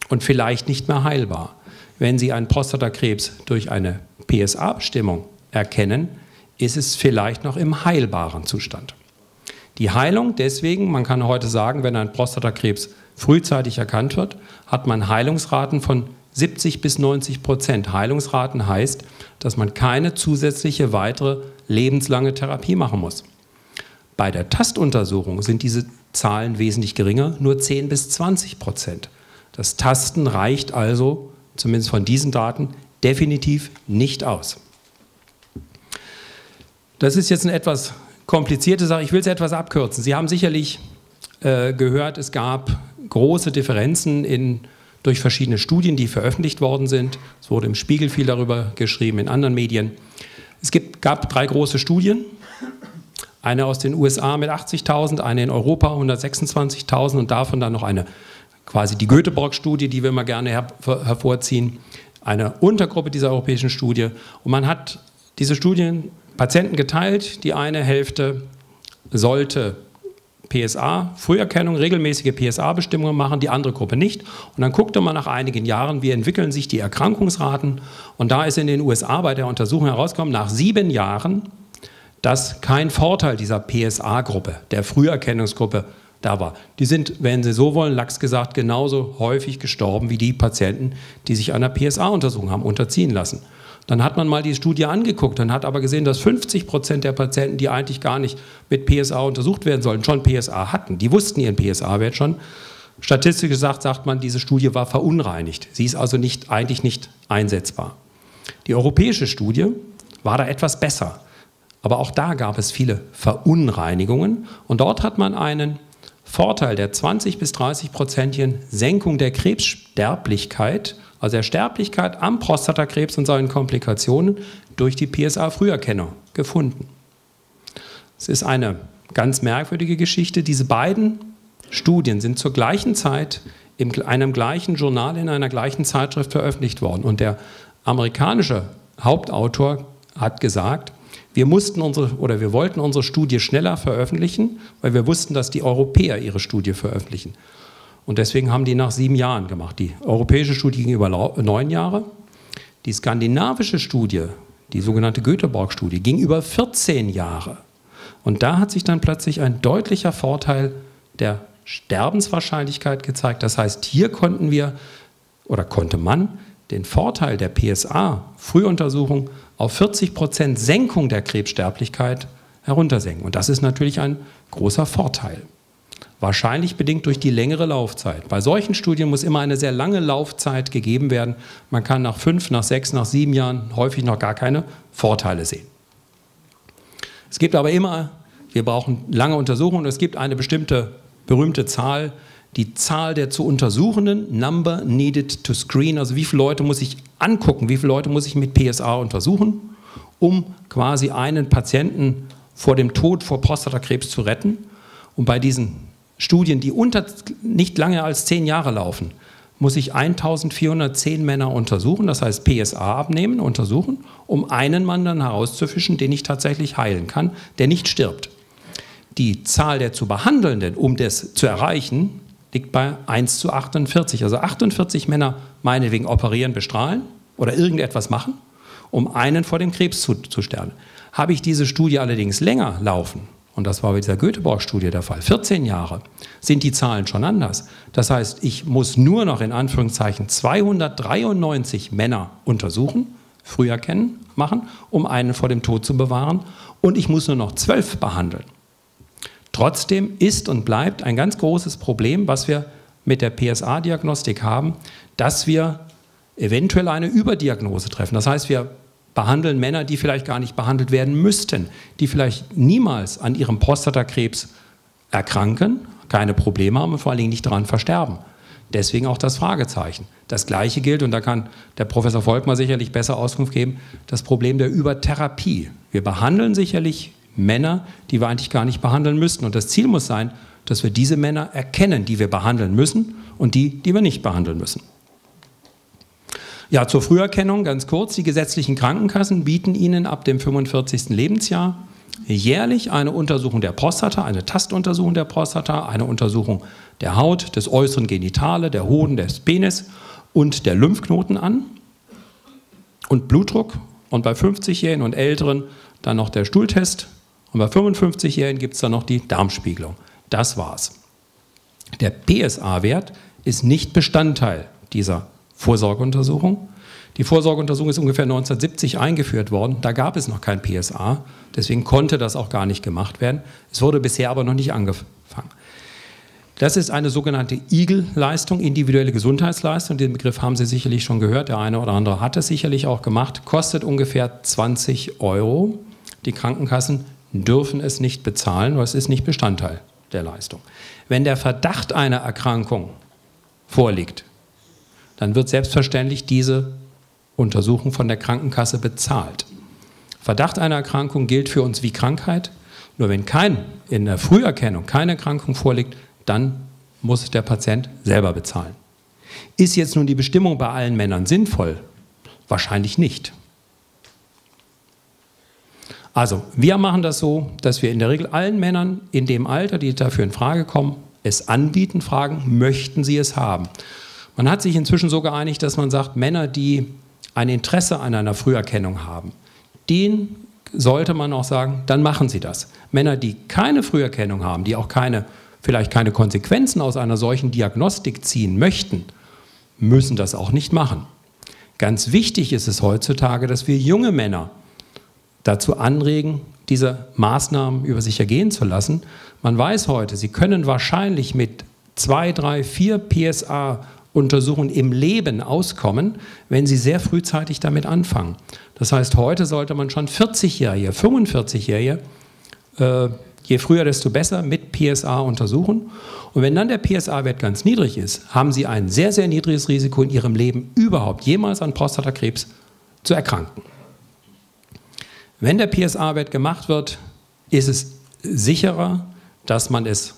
[SPEAKER 3] und vielleicht nicht mehr heilbar. Wenn Sie einen Prostatakrebs durch eine PSA-Bestimmung erkennen, ist es vielleicht noch im heilbaren Zustand. Die Heilung deswegen, man kann heute sagen, wenn ein Prostatakrebs frühzeitig erkannt wird, hat man Heilungsraten von 70 bis 90 Prozent. Heilungsraten heißt, dass man keine zusätzliche weitere lebenslange Therapie machen muss. Bei der Tastuntersuchung sind diese Zahlen wesentlich geringer, nur 10 bis 20 Prozent. Das Tasten reicht also, zumindest von diesen Daten, definitiv nicht aus. Das ist jetzt eine etwas komplizierte Sache. Ich will es etwas abkürzen. Sie haben sicherlich äh, gehört, es gab große Differenzen in, durch verschiedene Studien, die veröffentlicht worden sind. Es wurde im Spiegel viel darüber geschrieben, in anderen Medien. Es gibt, gab drei große Studien. Eine aus den USA mit 80.000, eine in Europa 126.000 und davon dann noch eine quasi die Göteborg-Studie, die wir immer gerne her hervorziehen, eine Untergruppe dieser europäischen Studie. Und man hat diese Studien Patienten geteilt. Die eine Hälfte sollte PSA, Früherkennung, regelmäßige PSA-Bestimmungen machen, die andere Gruppe nicht. Und dann guckte man nach einigen Jahren, wie entwickeln sich die Erkrankungsraten. Und da ist in den USA bei der Untersuchung herausgekommen, nach sieben Jahren, dass kein Vorteil dieser PSA-Gruppe, der Früherkennungsgruppe, da war. Die sind, wenn Sie so wollen, lax gesagt, genauso häufig gestorben wie die Patienten, die sich einer PSA-Untersuchung haben unterziehen lassen. Dann hat man mal die Studie angeguckt und hat aber gesehen, dass 50 Prozent der Patienten, die eigentlich gar nicht mit PSA untersucht werden sollten, schon PSA hatten. Die wussten ihren PSA-Wert schon. Statistisch gesagt sagt man, diese Studie war verunreinigt. Sie ist also nicht, eigentlich nicht einsetzbar. Die europäische Studie war da etwas besser. Aber auch da gab es viele Verunreinigungen. Und dort hat man einen Vorteil der 20 bis 30 prozentigen Senkung der Krebssterblichkeit also der Sterblichkeit am Prostatakrebs und seinen Komplikationen durch die PSA-Früherkennung gefunden. Es ist eine ganz merkwürdige Geschichte. Diese beiden Studien sind zur gleichen Zeit in einem gleichen Journal, in einer gleichen Zeitschrift veröffentlicht worden. Und der amerikanische Hauptautor hat gesagt, wir mussten unsere oder wir wollten unsere Studie schneller veröffentlichen, weil wir wussten, dass die Europäer ihre Studie veröffentlichen. Und deswegen haben die nach sieben Jahren gemacht. Die europäische Studie ging über neun Jahre. Die skandinavische Studie, die sogenannte Göteborg-Studie, ging über 14 Jahre. Und da hat sich dann plötzlich ein deutlicher Vorteil der Sterbenswahrscheinlichkeit gezeigt. Das heißt, hier konnten wir oder konnte man den Vorteil der PSA-Frühuntersuchung auf 40 Prozent Senkung der Krebssterblichkeit heruntersenken. Und das ist natürlich ein großer Vorteil. Wahrscheinlich bedingt durch die längere Laufzeit. Bei solchen Studien muss immer eine sehr lange Laufzeit gegeben werden. Man kann nach fünf, nach sechs, nach sieben Jahren häufig noch gar keine Vorteile sehen. Es gibt aber immer, wir brauchen lange Untersuchungen, es gibt eine bestimmte berühmte Zahl, die Zahl der zu untersuchenden, Number needed to screen, also wie viele Leute muss ich angucken, wie viele Leute muss ich mit PSA untersuchen, um quasi einen Patienten vor dem Tod vor Prostatakrebs zu retten. Und bei diesen Studien, die unter, nicht lange als zehn Jahre laufen, muss ich 1410 Männer untersuchen, das heißt PSA abnehmen, untersuchen, um einen Mann dann herauszufischen, den ich tatsächlich heilen kann, der nicht stirbt. Die Zahl der zu Behandelnden, um das zu erreichen, liegt bei 1 zu 48. Also 48 Männer meinetwegen operieren, bestrahlen oder irgendetwas machen, um einen vor dem Krebs zu, zu sterben. Habe ich diese Studie allerdings länger laufen, und das war bei dieser Göteborg-Studie der Fall, 14 Jahre, sind die Zahlen schon anders. Das heißt, ich muss nur noch in Anführungszeichen 293 Männer untersuchen, früh erkennen, machen, um einen vor dem Tod zu bewahren. Und ich muss nur noch zwölf behandeln. Trotzdem ist und bleibt ein ganz großes Problem, was wir mit der PSA-Diagnostik haben, dass wir eventuell eine Überdiagnose treffen. Das heißt, wir behandeln Männer, die vielleicht gar nicht behandelt werden müssten, die vielleicht niemals an ihrem Prostatakrebs erkranken, keine Probleme haben und vor allen Dingen nicht daran versterben. Deswegen auch das Fragezeichen. Das Gleiche gilt, und da kann der Professor Volkmar sicherlich besser Auskunft geben, das Problem der Übertherapie. Wir behandeln sicherlich Männer, die wir eigentlich gar nicht behandeln müssten. Und das Ziel muss sein, dass wir diese Männer erkennen, die wir behandeln müssen und die, die wir nicht behandeln müssen. Ja, zur Früherkennung ganz kurz. Die gesetzlichen Krankenkassen bieten Ihnen ab dem 45. Lebensjahr jährlich eine Untersuchung der Prostata, eine Tastuntersuchung der Prostata, eine Untersuchung der Haut, des äußeren Genitale, der Hoden, des Penis und der Lymphknoten an und Blutdruck und bei 50-Jährigen und Älteren dann noch der Stuhltest und bei 55-Jährigen gibt es dann noch die Darmspiegelung. Das war's. Der PSA-Wert ist nicht Bestandteil dieser Vorsorgeuntersuchung. Die Vorsorgeuntersuchung ist ungefähr 1970 eingeführt worden. Da gab es noch kein PSA. Deswegen konnte das auch gar nicht gemacht werden. Es wurde bisher aber noch nicht angefangen. Das ist eine sogenannte IGEL-Leistung, individuelle Gesundheitsleistung. Den Begriff haben Sie sicherlich schon gehört. Der eine oder andere hat es sicherlich auch gemacht. Kostet ungefähr 20 Euro. Die Krankenkassen dürfen es nicht bezahlen, weil es ist nicht Bestandteil der Leistung. Wenn der Verdacht einer Erkrankung vorliegt, dann wird selbstverständlich diese Untersuchung von der Krankenkasse bezahlt. Verdacht einer Erkrankung gilt für uns wie Krankheit. Nur wenn kein in der Früherkennung keine Erkrankung vorliegt, dann muss der Patient selber bezahlen. Ist jetzt nun die Bestimmung bei allen Männern sinnvoll? Wahrscheinlich nicht. Also, wir machen das so, dass wir in der Regel allen Männern in dem Alter, die dafür in Frage kommen, es anbieten, fragen, möchten sie es haben? Man hat sich inzwischen so geeinigt, dass man sagt, Männer, die ein Interesse an einer Früherkennung haben, den sollte man auch sagen, dann machen Sie das. Männer, die keine Früherkennung haben, die auch keine, vielleicht keine Konsequenzen aus einer solchen Diagnostik ziehen möchten, müssen das auch nicht machen. Ganz wichtig ist es heutzutage, dass wir junge Männer dazu anregen, diese Maßnahmen über sich ergehen zu lassen. Man weiß heute, sie können wahrscheinlich mit zwei, drei, vier PSA Untersuchungen im Leben auskommen, wenn sie sehr frühzeitig damit anfangen. Das heißt, heute sollte man schon 40-Jährige, 45-Jährige, äh, je früher, desto besser, mit PSA untersuchen. Und wenn dann der PSA-Wert ganz niedrig ist, haben Sie ein sehr, sehr niedriges Risiko in Ihrem Leben überhaupt jemals an Prostatakrebs zu erkranken. Wenn der PSA-Wert gemacht wird, ist es sicherer, dass man es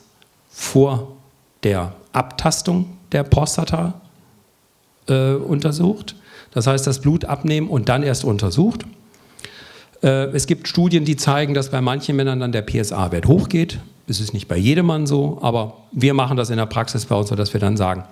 [SPEAKER 3] vor der Abtastung der Prostata äh, untersucht. Das heißt, das Blut abnehmen und dann erst untersucht. Äh, es gibt Studien, die zeigen, dass bei manchen Männern dann der PSA-Wert hochgeht. Es ist nicht bei jedem Mann so, aber wir machen das in der Praxis bei uns so, dass wir dann sagen,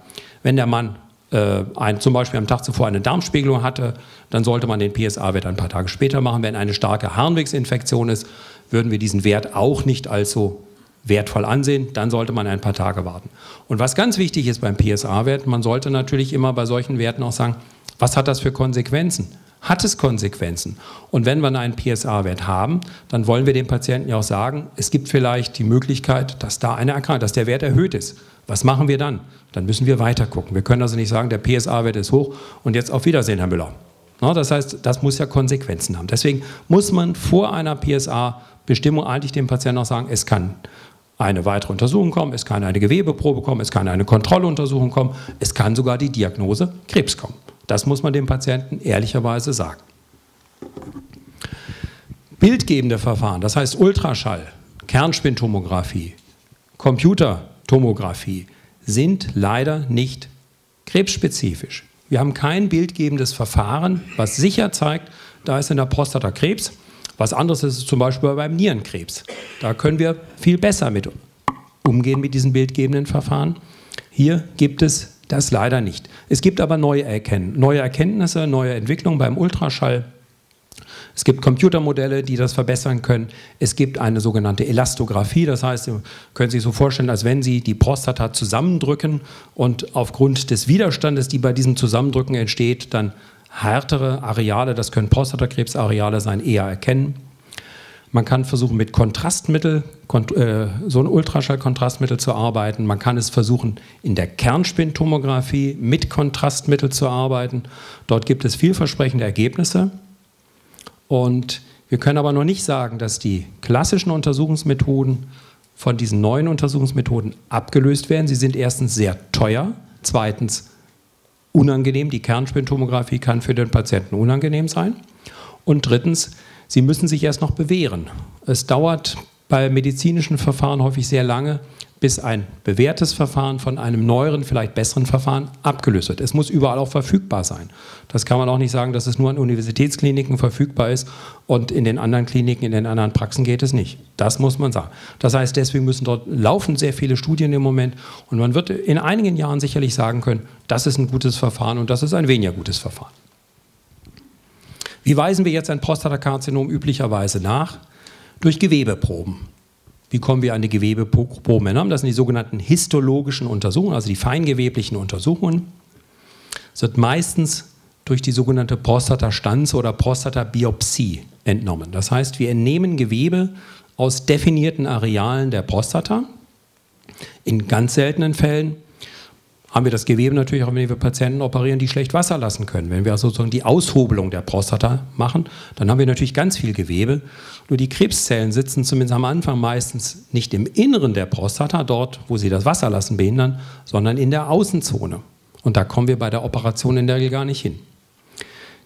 [SPEAKER 3] wenn der Mann äh, ein, zum Beispiel am Tag zuvor eine Darmspiegelung hatte, dann sollte man den PSA-Wert ein paar Tage später machen. Wenn eine starke Harnwegsinfektion ist, würden wir diesen Wert auch nicht allzu wertvoll ansehen, dann sollte man ein paar Tage warten. Und was ganz wichtig ist beim PSA-Wert, man sollte natürlich immer bei solchen Werten auch sagen, was hat das für Konsequenzen? Hat es Konsequenzen? Und wenn wir einen PSA-Wert haben, dann wollen wir dem Patienten ja auch sagen, es gibt vielleicht die Möglichkeit, dass da eine Erkrankung, dass der Wert erhöht ist. Was machen wir dann? Dann müssen wir weiter gucken. Wir können also nicht sagen, der PSA-Wert ist hoch und jetzt auf Wiedersehen, Herr Müller. das heißt, das muss ja Konsequenzen haben. Deswegen muss man vor einer PSA-Bestimmung eigentlich dem Patienten auch sagen, es kann eine weitere Untersuchung kommen, es kann eine Gewebeprobe kommen, es kann eine Kontrolluntersuchung kommen, es kann sogar die Diagnose Krebs kommen. Das muss man dem Patienten ehrlicherweise sagen. Bildgebende Verfahren, das heißt Ultraschall, Kernspintomographie, Computertomographie, sind leider nicht krebsspezifisch. Wir haben kein bildgebendes Verfahren, was sicher zeigt, da ist in der Prostata Krebs was anderes ist zum Beispiel beim Nierenkrebs. Da können wir viel besser mit umgehen mit diesen bildgebenden Verfahren. Hier gibt es das leider nicht. Es gibt aber neue, Erkenn neue Erkenntnisse, neue Entwicklungen beim Ultraschall. Es gibt Computermodelle, die das verbessern können. Es gibt eine sogenannte Elastographie, das heißt, Sie können sich so vorstellen, als wenn Sie die Prostata zusammendrücken und aufgrund des Widerstandes, die bei diesem Zusammendrücken entsteht, dann härtere Areale, das können Prostatakrebsareale sein, eher erkennen. Man kann versuchen, mit Kontrastmittel, äh, so ein Ultraschallkontrastmittel zu arbeiten. Man kann es versuchen, in der Kernspintomographie mit Kontrastmittel zu arbeiten. Dort gibt es vielversprechende Ergebnisse. Und wir können aber noch nicht sagen, dass die klassischen Untersuchungsmethoden von diesen neuen Untersuchungsmethoden abgelöst werden. Sie sind erstens sehr teuer, zweitens unangenehm. Die Kernspintomographie kann für den Patienten unangenehm sein. Und drittens, sie müssen sich erst noch bewähren. Es dauert bei medizinischen Verfahren häufig sehr lange, bis ein bewährtes Verfahren von einem neueren, vielleicht besseren Verfahren abgelöst wird. Es muss überall auch verfügbar sein. Das kann man auch nicht sagen, dass es nur an Universitätskliniken verfügbar ist und in den anderen Kliniken, in den anderen Praxen geht es nicht. Das muss man sagen. Das heißt, deswegen müssen dort laufen sehr viele Studien im Moment und man wird in einigen Jahren sicherlich sagen können, das ist ein gutes Verfahren und das ist ein weniger gutes Verfahren. Wie weisen wir jetzt ein Prostatakarzinom üblicherweise nach? Durch Gewebeproben. Wie kommen wir an die Gewebeproben heran? Das sind die sogenannten histologischen Untersuchungen, also die feingeweblichen Untersuchungen. Das wird meistens durch die sogenannte Prostatastanze oder Prostatabiopsie entnommen. Das heißt, wir entnehmen Gewebe aus definierten Arealen der Prostata. In ganz seltenen Fällen haben wir das Gewebe natürlich auch, wenn wir Patienten operieren, die schlecht Wasser lassen können. Wenn wir also sozusagen die Aushobelung der Prostata machen, dann haben wir natürlich ganz viel Gewebe. Nur die Krebszellen sitzen zumindest am Anfang meistens nicht im Inneren der Prostata, dort, wo sie das Wasserlassen behindern, sondern in der Außenzone. Und da kommen wir bei der Operation in der Regel gar nicht hin.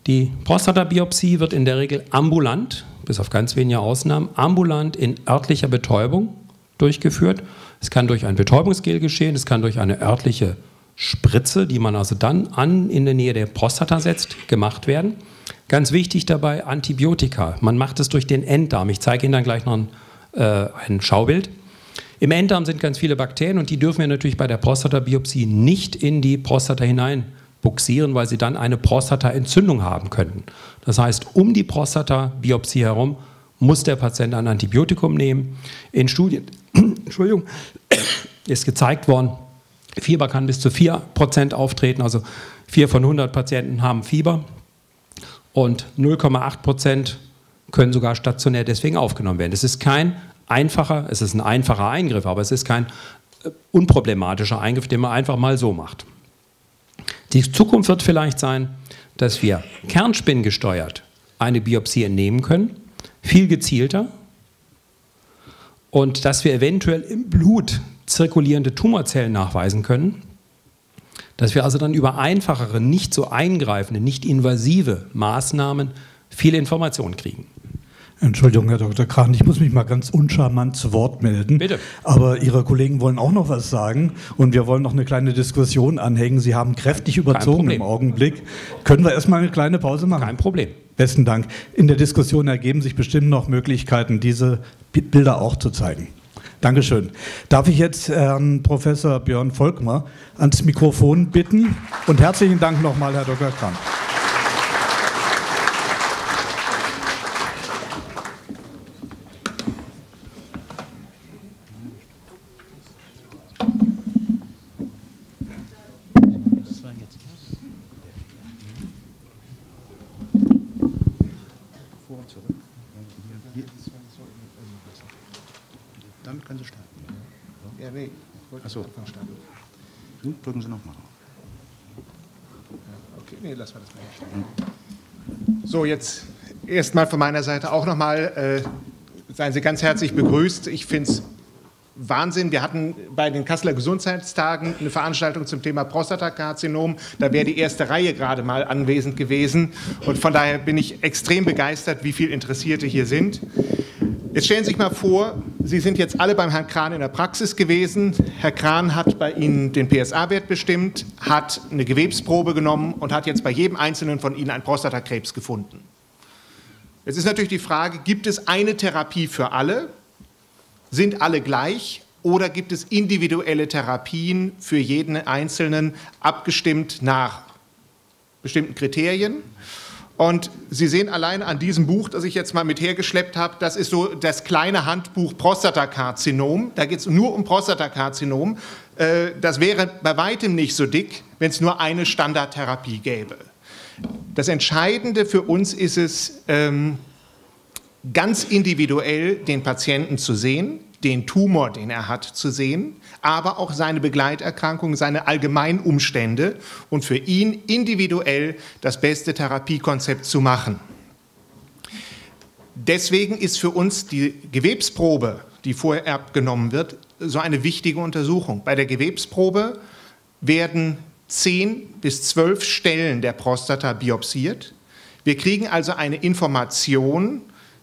[SPEAKER 3] Die Prostatabiopsie wird in der Regel ambulant, bis auf ganz wenige Ausnahmen, ambulant in örtlicher Betäubung durchgeführt. Es kann durch ein Betäubungsgel geschehen, es kann durch eine örtliche Spritze, die man also dann an in der Nähe der Prostata setzt, gemacht werden. Ganz wichtig dabei Antibiotika. Man macht es durch den Enddarm. Ich zeige Ihnen dann gleich noch ein, äh, ein Schaubild. Im Enddarm sind ganz viele Bakterien und die dürfen wir natürlich bei der Prostatabiopsie nicht in die Prostata hinein buxieren, weil sie dann eine Prostataentzündung haben könnten. Das heißt, um die Prostatabiopsie herum muss der Patient ein Antibiotikum nehmen. In Studien [COUGHS] [COUGHS] ist gezeigt worden, Fieber kann bis zu 4% auftreten, also 4 von 100 Patienten haben Fieber und 0,8% können sogar stationär deswegen aufgenommen werden. Es ist kein einfacher, es ist ein einfacher Eingriff, aber es ist kein äh, unproblematischer Eingriff, den man einfach mal so macht. Die Zukunft wird vielleicht sein, dass wir kernspinngesteuert eine Biopsie entnehmen können, viel gezielter, und dass wir eventuell im Blut zirkulierende Tumorzellen nachweisen können, dass wir also dann über einfachere, nicht so eingreifende, nicht invasive Maßnahmen viele Informationen kriegen.
[SPEAKER 2] Entschuldigung, Herr Dr. Kran, ich muss mich mal ganz uncharmant zu Wort melden.
[SPEAKER 3] Bitte.
[SPEAKER 2] Aber Ihre Kollegen wollen auch noch was sagen und wir wollen noch eine kleine Diskussion anhängen. Sie haben kräftig überzogen im Augenblick. Können wir erstmal eine kleine Pause machen?
[SPEAKER 3] Kein Problem.
[SPEAKER 2] Besten Dank. In der Diskussion ergeben sich bestimmt noch Möglichkeiten, diese Bilder auch zu zeigen. Dankeschön. Darf ich jetzt Herrn Professor Björn Volkmar ans Mikrofon bitten? Und herzlichen Dank nochmal, Herr Dr. Kram.
[SPEAKER 4] Achso. Hm, drücken Sie nochmal. Okay, nee, lassen wir das mal stehen. So, jetzt erstmal von meiner Seite auch nochmal, äh, seien Sie ganz herzlich begrüßt. Ich finde es Wahnsinn. Wir hatten bei den Kasseler Gesundheitstagen eine Veranstaltung zum Thema Prostatakarzinom. Da wäre die erste Reihe gerade mal anwesend gewesen. Und von daher bin ich extrem begeistert, wie viele Interessierte hier sind. Jetzt stellen Sie sich mal vor, Sie sind jetzt alle beim Herrn Kran in der Praxis gewesen. Herr Kran hat bei Ihnen den PSA-Wert bestimmt, hat eine Gewebsprobe genommen und hat jetzt bei jedem einzelnen von Ihnen einen Prostatakrebs gefunden. Jetzt ist natürlich die Frage, gibt es eine Therapie für alle? Sind alle gleich? Oder gibt es individuelle Therapien für jeden Einzelnen, abgestimmt nach bestimmten Kriterien? Und Sie sehen allein an diesem Buch, das ich jetzt mal mit hergeschleppt habe, das ist so das kleine Handbuch Prostatakarzinom. Da geht es nur um Prostatakarzinom. Äh, das wäre bei weitem nicht so dick, wenn es nur eine Standardtherapie gäbe. Das Entscheidende für uns ist es, ähm, ganz individuell den Patienten zu sehen, den Tumor, den er hat, zu sehen, aber auch seine Begleiterkrankung, seine allgemeinen Umstände und für ihn individuell das beste Therapiekonzept zu machen. Deswegen ist für uns die Gewebsprobe, die vorher abgenommen wird, so eine wichtige Untersuchung. Bei der Gewebsprobe werden zehn bis zwölf Stellen der Prostata biopsiert. Wir kriegen also eine Information,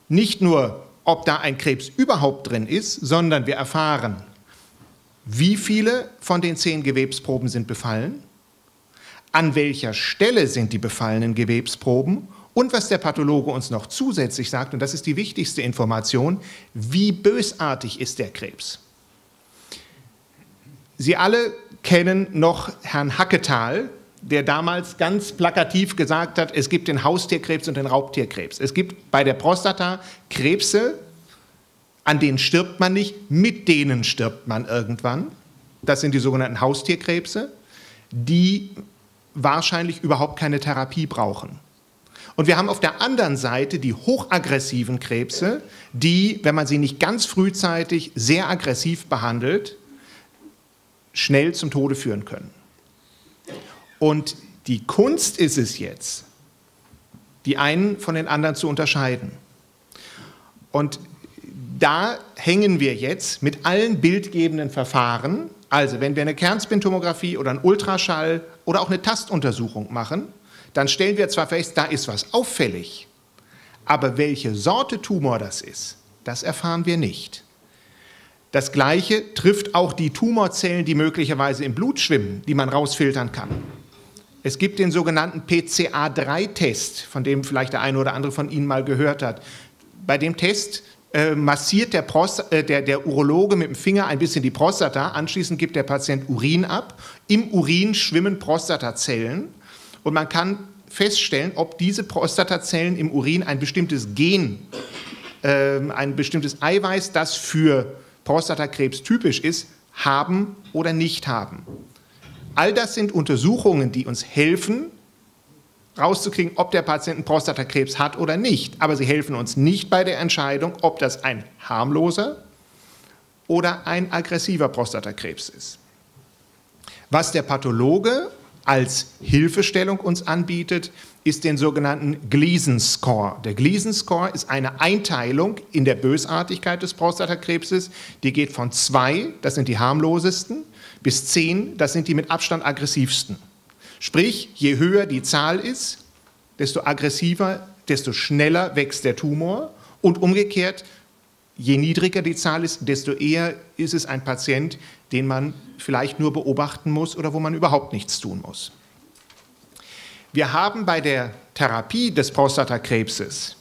[SPEAKER 4] nicht nur, ob da ein Krebs überhaupt drin ist, sondern wir erfahren, wie viele von den zehn Gewebsproben sind befallen, an welcher Stelle sind die befallenen Gewebsproben und was der Pathologe uns noch zusätzlich sagt, und das ist die wichtigste Information, wie bösartig ist der Krebs. Sie alle kennen noch Herrn Hacketal, der damals ganz plakativ gesagt hat, es gibt den Haustierkrebs und den Raubtierkrebs. Es gibt bei der Prostata Krebse, an denen stirbt man nicht, mit denen stirbt man irgendwann. Das sind die sogenannten Haustierkrebse, die wahrscheinlich überhaupt keine Therapie brauchen. Und wir haben auf der anderen Seite die hochaggressiven Krebse, die, wenn man sie nicht ganz frühzeitig sehr aggressiv behandelt, schnell zum Tode führen können. Und die Kunst ist es jetzt, die einen von den anderen zu unterscheiden. Und da hängen wir jetzt mit allen bildgebenden Verfahren, also wenn wir eine Kernspintomographie oder einen Ultraschall oder auch eine Tastuntersuchung machen, dann stellen wir zwar fest, da ist was auffällig, aber welche Sorte Tumor das ist, das erfahren wir nicht. Das Gleiche trifft auch die Tumorzellen, die möglicherweise im Blut schwimmen, die man rausfiltern kann. Es gibt den sogenannten PCA3-Test, von dem vielleicht der eine oder andere von Ihnen mal gehört hat. Bei dem Test äh, massiert der, Prost äh, der, der Urologe mit dem Finger ein bisschen die Prostata, anschließend gibt der Patient Urin ab. Im Urin schwimmen Prostatazellen und man kann feststellen, ob diese Prostatazellen im Urin ein bestimmtes Gen, äh, ein bestimmtes Eiweiß, das für Prostatakrebs typisch ist, haben oder nicht haben. All das sind Untersuchungen, die uns helfen, rauszukriegen, ob der Patient einen Prostatakrebs hat oder nicht. Aber sie helfen uns nicht bei der Entscheidung, ob das ein harmloser oder ein aggressiver Prostatakrebs ist. Was der Pathologe als Hilfestellung uns anbietet, ist den sogenannten Gleason Score. Der Gleason Score ist eine Einteilung in der Bösartigkeit des Prostatakrebses. Die geht von zwei, das sind die harmlosesten, bis zehn, das sind die mit Abstand aggressivsten. Sprich, je höher die Zahl ist, desto aggressiver, desto schneller wächst der Tumor und umgekehrt, je niedriger die Zahl ist, desto eher ist es ein Patient, den man vielleicht nur beobachten muss oder wo man überhaupt nichts tun muss. Wir haben bei der Therapie des Prostatakrebses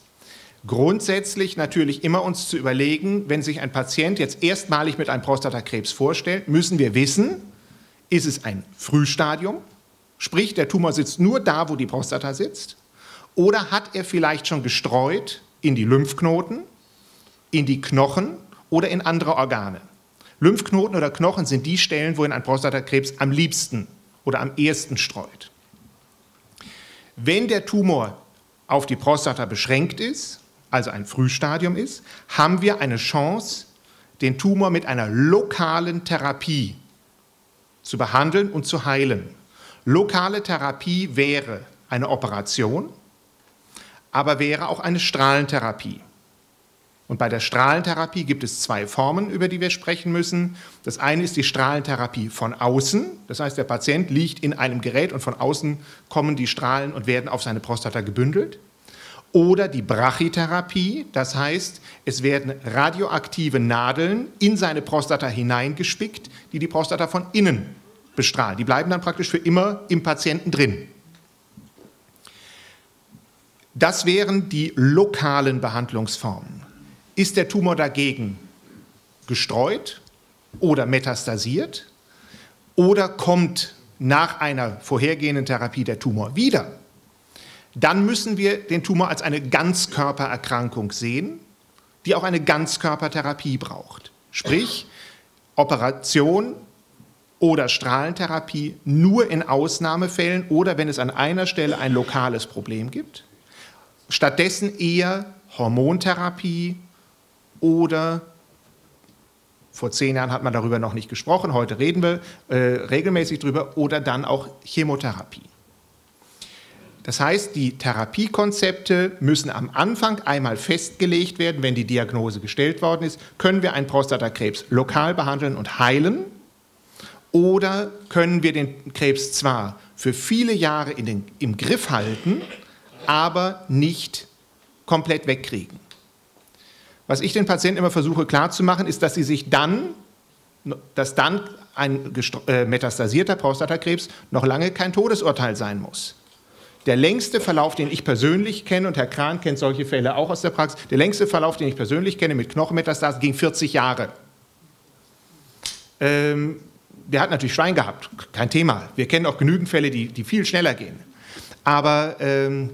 [SPEAKER 4] grundsätzlich natürlich immer uns zu überlegen, wenn sich ein Patient jetzt erstmalig mit einem Prostatakrebs vorstellt, müssen wir wissen, ist es ein Frühstadium, sprich der Tumor sitzt nur da, wo die Prostata sitzt, oder hat er vielleicht schon gestreut in die Lymphknoten, in die Knochen oder in andere Organe. Lymphknoten oder Knochen sind die Stellen, wohin ein Prostatakrebs am liebsten oder am ehesten streut. Wenn der Tumor auf die Prostata beschränkt ist, also ein Frühstadium ist, haben wir eine Chance, den Tumor mit einer lokalen Therapie zu behandeln und zu heilen. Lokale Therapie wäre eine Operation, aber wäre auch eine Strahlentherapie. Und bei der Strahlentherapie gibt es zwei Formen, über die wir sprechen müssen. Das eine ist die Strahlentherapie von außen. Das heißt, der Patient liegt in einem Gerät und von außen kommen die Strahlen und werden auf seine Prostata gebündelt. Oder die Brachytherapie. Das heißt, es werden radioaktive Nadeln in seine Prostata hineingespickt, die die Prostata von innen bestrahlen. Die bleiben dann praktisch für immer im Patienten drin. Das wären die lokalen Behandlungsformen. Ist der Tumor dagegen gestreut oder metastasiert oder kommt nach einer vorhergehenden Therapie der Tumor wieder, dann müssen wir den Tumor als eine Ganzkörpererkrankung sehen, die auch eine Ganzkörpertherapie braucht. Sprich, Operation oder Strahlentherapie nur in Ausnahmefällen oder wenn es an einer Stelle ein lokales Problem gibt. Stattdessen eher Hormontherapie oder vor zehn Jahren hat man darüber noch nicht gesprochen, heute reden wir äh, regelmäßig drüber, oder dann auch Chemotherapie. Das heißt, die Therapiekonzepte müssen am Anfang einmal festgelegt werden, wenn die Diagnose gestellt worden ist. Können wir einen Prostatakrebs lokal behandeln und heilen? Oder können wir den Krebs zwar für viele Jahre den, im Griff halten, aber nicht komplett wegkriegen? Was ich den Patienten immer versuche klarzumachen, ist, dass sie sich dann, dass dann ein äh, metastasierter Prostatakrebs noch lange kein Todesurteil sein muss. Der längste Verlauf, den ich persönlich kenne, und Herr Kran kennt solche Fälle auch aus der Praxis, der längste Verlauf, den ich persönlich kenne mit Knochenmetastasen, ging 40 Jahre. Ähm, der hat natürlich Schwein gehabt, kein Thema. Wir kennen auch genügend Fälle, die, die viel schneller gehen. Aber ähm,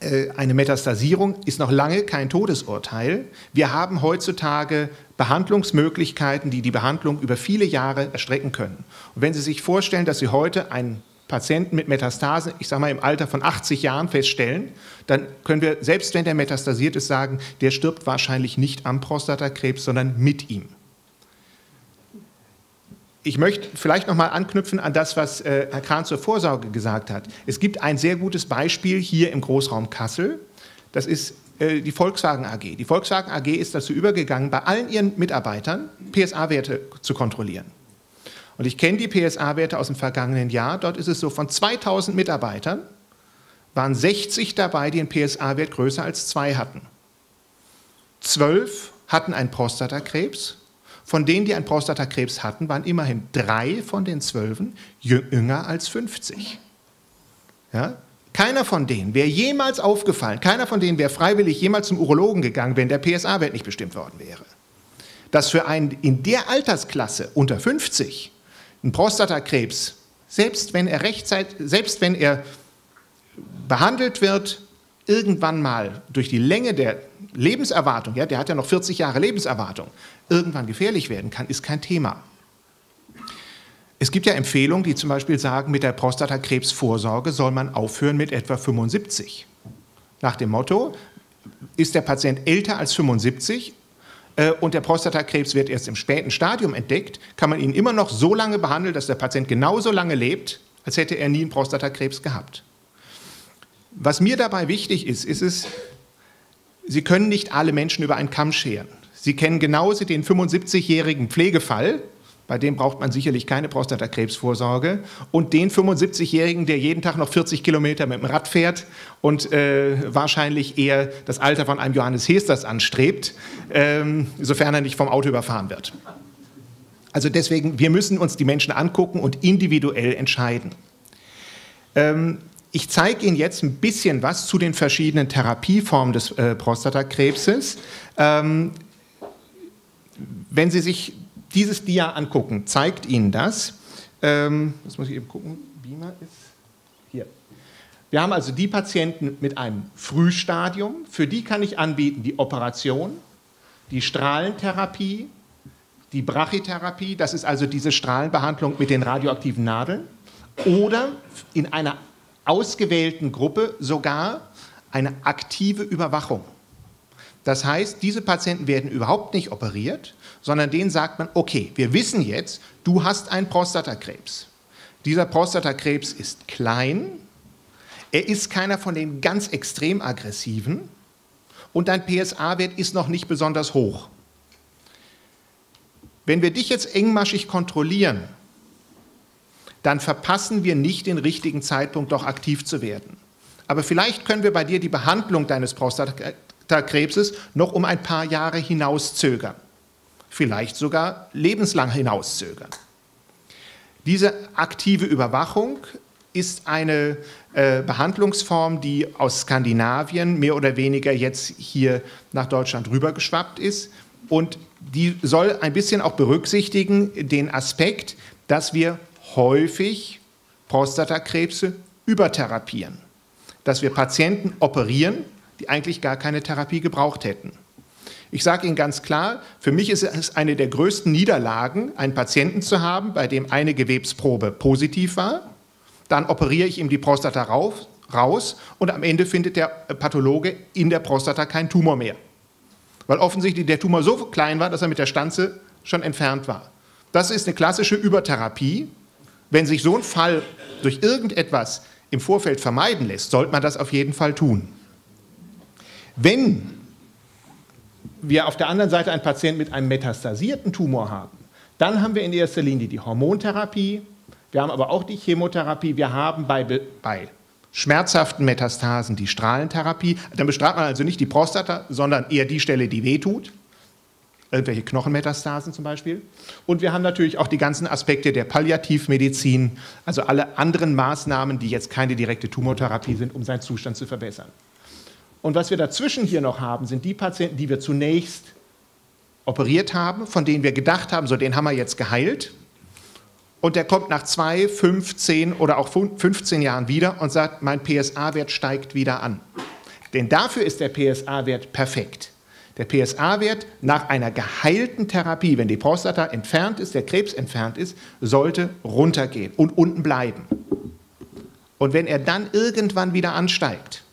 [SPEAKER 4] äh, eine Metastasierung ist noch lange kein Todesurteil. Wir haben heutzutage Behandlungsmöglichkeiten, die die Behandlung über viele Jahre erstrecken können. Und wenn Sie sich vorstellen, dass Sie heute einen Patienten mit Metastasen, ich sage mal im Alter von 80 Jahren feststellen, dann können wir, selbst wenn der metastasiert ist, sagen, der stirbt wahrscheinlich nicht am Prostatakrebs, sondern mit ihm. Ich möchte vielleicht noch mal anknüpfen an das, was äh, Herr Kran zur Vorsorge gesagt hat. Es gibt ein sehr gutes Beispiel hier im Großraum Kassel. Das ist äh, die Volkswagen AG. Die Volkswagen AG ist dazu übergegangen, bei allen ihren Mitarbeitern PSA-Werte zu kontrollieren. Und ich kenne die PSA-Werte aus dem vergangenen Jahr. Dort ist es so, von 2000 Mitarbeitern waren 60 dabei, die einen PSA-Wert größer als 2 hatten. Zwölf hatten einen Prostatakrebs. Von denen, die einen Prostatakrebs hatten, waren immerhin drei von den Zwölfen jünger als 50. Ja? Keiner von denen wäre jemals aufgefallen, keiner von denen wäre freiwillig jemals zum Urologen gegangen, wenn der PSA-Wert nicht bestimmt worden wäre. Dass für einen in der Altersklasse unter 50 ein Prostatakrebs, selbst wenn er rechtzeitig, selbst wenn er behandelt wird, irgendwann mal durch die Länge der Lebenserwartung, ja, der hat ja noch 40 Jahre Lebenserwartung, irgendwann gefährlich werden kann, ist kein Thema. Es gibt ja Empfehlungen, die zum Beispiel sagen, mit der Prostatakrebsvorsorge soll man aufhören mit etwa 75. Nach dem Motto, ist der Patient älter als 75, äh, und der Prostatakrebs wird erst im späten Stadium entdeckt, kann man ihn immer noch so lange behandeln, dass der Patient genauso lange lebt, als hätte er nie einen Prostatakrebs gehabt. Was mir dabei wichtig ist, ist es, Sie können nicht alle Menschen über einen Kamm scheren. Sie kennen genauso den 75-jährigen Pflegefall, bei dem braucht man sicherlich keine Prostatakrebsvorsorge. Und den 75-Jährigen, der jeden Tag noch 40 Kilometer mit dem Rad fährt und äh, wahrscheinlich eher das Alter von einem Johannes Hesters anstrebt, ähm, sofern er nicht vom Auto überfahren wird. Also deswegen, wir müssen uns die Menschen angucken und individuell entscheiden. Ähm, ich zeige Ihnen jetzt ein bisschen was zu den verschiedenen Therapieformen des äh, Prostatakrebses. Ähm, wenn Sie sich dieses Dia angucken, zeigt Ihnen das. Ähm, das muss ich eben gucken, Beamer ist hier. Wir haben also die Patienten mit einem Frühstadium, für die kann ich anbieten die Operation, die Strahlentherapie, die Brachytherapie, das ist also diese Strahlenbehandlung mit den radioaktiven Nadeln, oder in einer ausgewählten Gruppe sogar eine aktive Überwachung. Das heißt, diese Patienten werden überhaupt nicht operiert, sondern denen sagt man, okay, wir wissen jetzt, du hast einen Prostatakrebs. Dieser Prostatakrebs ist klein, er ist keiner von den ganz extrem aggressiven und dein PSA-Wert ist noch nicht besonders hoch. Wenn wir dich jetzt engmaschig kontrollieren, dann verpassen wir nicht den richtigen Zeitpunkt, doch aktiv zu werden. Aber vielleicht können wir bei dir die Behandlung deines Prostatakrebses noch um ein paar Jahre hinauszögern vielleicht sogar lebenslang hinauszögern. Diese aktive Überwachung ist eine äh, Behandlungsform, die aus Skandinavien mehr oder weniger jetzt hier nach Deutschland rübergeschwappt ist. Und die soll ein bisschen auch berücksichtigen den Aspekt, dass wir häufig Prostatakrebse übertherapieren. Dass wir Patienten operieren, die eigentlich gar keine Therapie gebraucht hätten. Ich sage Ihnen ganz klar, für mich ist es eine der größten Niederlagen, einen Patienten zu haben, bei dem eine Gewebsprobe positiv war. Dann operiere ich ihm die Prostata raus und am Ende findet der Pathologe in der Prostata keinen Tumor mehr. Weil offensichtlich der Tumor so klein war, dass er mit der Stanze schon entfernt war. Das ist eine klassische Übertherapie. Wenn sich so ein Fall durch irgendetwas im Vorfeld vermeiden lässt, sollte man das auf jeden Fall tun. Wenn wir auf der anderen Seite einen Patienten mit einem metastasierten Tumor haben, dann haben wir in erster Linie die Hormontherapie, wir haben aber auch die Chemotherapie, wir haben bei, bei schmerzhaften Metastasen die Strahlentherapie. Dann bestrahlt man also nicht die Prostata, sondern eher die Stelle, die wehtut. Irgendwelche Knochenmetastasen zum Beispiel. Und wir haben natürlich auch die ganzen Aspekte der Palliativmedizin, also alle anderen Maßnahmen, die jetzt keine direkte Tumortherapie sind, um seinen Zustand zu verbessern. Und was wir dazwischen hier noch haben, sind die Patienten, die wir zunächst operiert haben, von denen wir gedacht haben, so den haben wir jetzt geheilt. Und der kommt nach zwei, fünf, zehn oder auch 15 Jahren wieder und sagt, mein PSA-Wert steigt wieder an. Denn dafür ist der PSA-Wert perfekt. Der PSA-Wert nach einer geheilten Therapie, wenn die Prostata entfernt ist, der Krebs entfernt ist, sollte runtergehen und unten bleiben. Und wenn er dann irgendwann wieder ansteigt,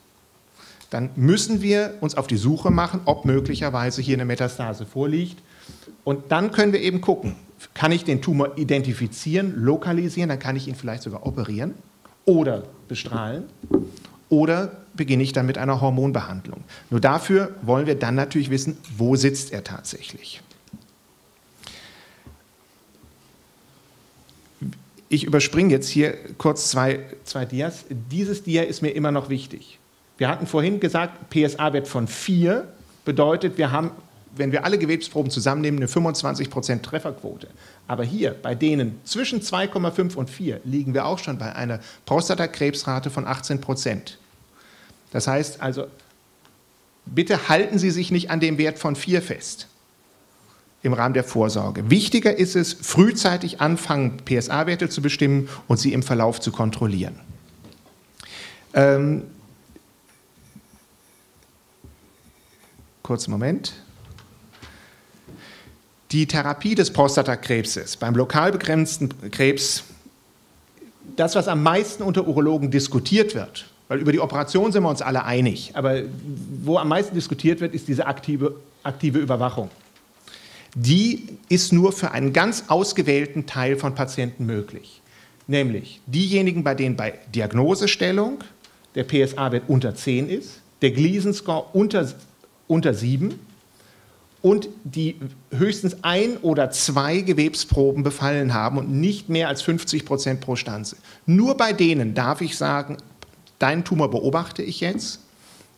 [SPEAKER 4] dann müssen wir uns auf die Suche machen, ob möglicherweise hier eine Metastase vorliegt. Und dann können wir eben gucken, kann ich den Tumor identifizieren, lokalisieren, dann kann ich ihn vielleicht sogar operieren oder bestrahlen oder beginne ich dann mit einer Hormonbehandlung. Nur dafür wollen wir dann natürlich wissen, wo sitzt er tatsächlich. Ich überspringe jetzt hier kurz zwei, zwei Dias. Dieses Dia ist mir immer noch wichtig. Wir hatten vorhin gesagt, PSA-Wert von 4 bedeutet, wir haben, wenn wir alle Gewebsproben zusammennehmen, eine 25% Trefferquote. Aber hier, bei denen zwischen 2,5 und 4, liegen wir auch schon bei einer Prostatakrebsrate von 18% Das heißt also, bitte halten Sie sich nicht an dem Wert von 4 fest im Rahmen der Vorsorge. Wichtiger ist es, frühzeitig anfangen, PSA-Werte zu bestimmen und sie im Verlauf zu kontrollieren. Ähm, kurzen Moment. Die Therapie des Prostatakrebses beim lokal begrenzten Krebs, das, was am meisten unter Urologen diskutiert wird, weil über die Operation sind wir uns alle einig, aber wo am meisten diskutiert wird, ist diese aktive, aktive Überwachung. Die ist nur für einen ganz ausgewählten Teil von Patienten möglich. Nämlich diejenigen, bei denen bei Diagnosestellung der PSA-Wert unter 10 ist, der Gleason-Score unter unter sieben und die höchstens ein oder zwei Gewebsproben befallen haben und nicht mehr als 50 Prozent pro Stanze. Nur bei denen darf ich sagen, deinen Tumor beobachte ich jetzt,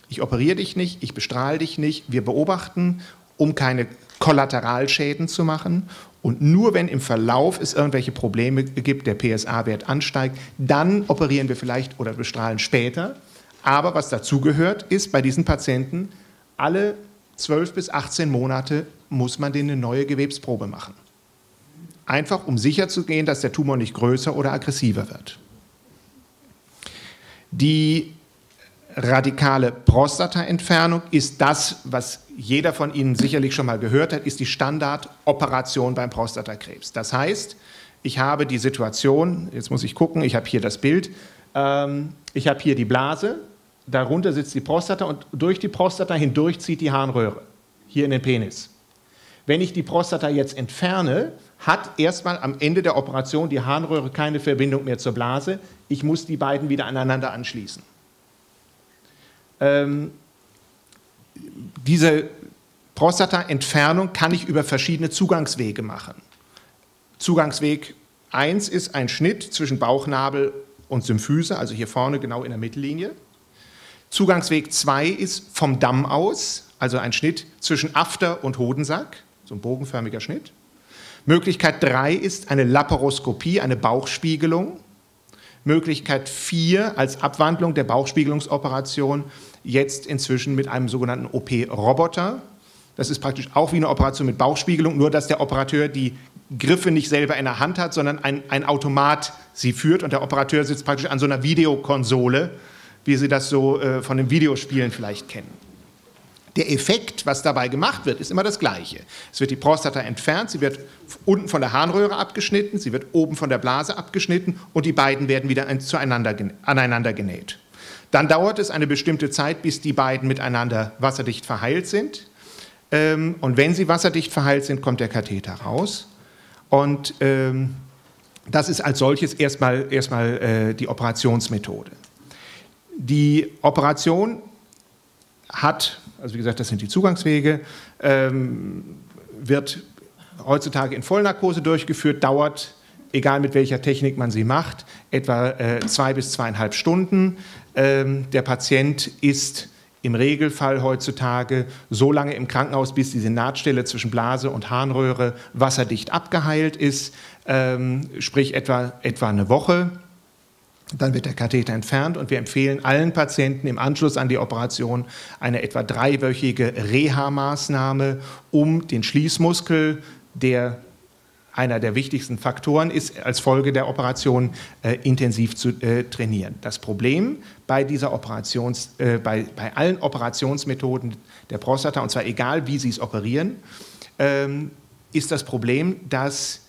[SPEAKER 4] ich operiere dich nicht, ich bestrahle dich nicht, wir beobachten, um keine Kollateralschäden zu machen. Und nur wenn im Verlauf es irgendwelche Probleme gibt, der PSA-Wert ansteigt, dann operieren wir vielleicht oder bestrahlen später. Aber was dazugehört, ist bei diesen Patienten, alle 12 bis 18 Monate muss man denen eine neue Gewebsprobe machen. Einfach um sicher zu gehen, dass der Tumor nicht größer oder aggressiver wird. Die radikale Prostataentfernung ist das, was jeder von Ihnen sicherlich schon mal gehört hat, ist die Standardoperation beim Prostatakrebs. Das heißt, ich habe die Situation, jetzt muss ich gucken, ich habe hier das Bild, ähm, ich habe hier die Blase, darunter sitzt die Prostata und durch die Prostata hindurch zieht die Harnröhre, hier in den Penis. Wenn ich die Prostata jetzt entferne, hat erstmal am Ende der Operation die Harnröhre keine Verbindung mehr zur Blase. Ich muss die beiden wieder aneinander anschließen. Ähm, diese Prostata-Entfernung kann ich über verschiedene Zugangswege machen. Zugangsweg 1 ist ein Schnitt zwischen Bauchnabel und Symphyse, also hier vorne genau in der Mittellinie. Zugangsweg 2 ist vom Damm aus, also ein Schnitt zwischen After und Hodensack, so ein bogenförmiger Schnitt. Möglichkeit 3 ist eine Laparoskopie, eine Bauchspiegelung. Möglichkeit 4 als Abwandlung der Bauchspiegelungsoperation jetzt inzwischen mit einem sogenannten OP-Roboter. Das ist praktisch auch wie eine Operation mit Bauchspiegelung, nur dass der Operateur die Griffe nicht selber in der Hand hat, sondern ein, ein Automat sie führt und der Operateur sitzt praktisch an so einer Videokonsole wie Sie das so äh, von den Videospielen vielleicht kennen. Der Effekt, was dabei gemacht wird, ist immer das gleiche. Es wird die Prostata entfernt, sie wird unten von der Harnröhre abgeschnitten, sie wird oben von der Blase abgeschnitten und die beiden werden wieder zueinander, aneinander genäht. Dann dauert es eine bestimmte Zeit, bis die beiden miteinander wasserdicht verheilt sind. Ähm, und wenn sie wasserdicht verheilt sind, kommt der Katheter raus. Und ähm, das ist als solches erstmal, erstmal äh, die Operationsmethode. Die Operation hat, also wie gesagt, das sind die Zugangswege, ähm, wird heutzutage in Vollnarkose durchgeführt, dauert, egal mit welcher Technik man sie macht, etwa äh, zwei bis zweieinhalb Stunden. Ähm, der Patient ist im Regelfall heutzutage so lange im Krankenhaus, bis diese Nahtstelle zwischen Blase und Harnröhre wasserdicht abgeheilt ist, ähm, sprich etwa, etwa eine Woche. Dann wird der Katheter entfernt und wir empfehlen allen Patienten im Anschluss an die Operation eine etwa dreiwöchige Reha-Maßnahme, um den Schließmuskel, der einer der wichtigsten Faktoren ist, als Folge der Operation äh, intensiv zu äh, trainieren. Das Problem bei dieser Operations, äh, bei, bei allen Operationsmethoden der Prostata, und zwar egal wie Sie es operieren, ähm, ist das Problem, dass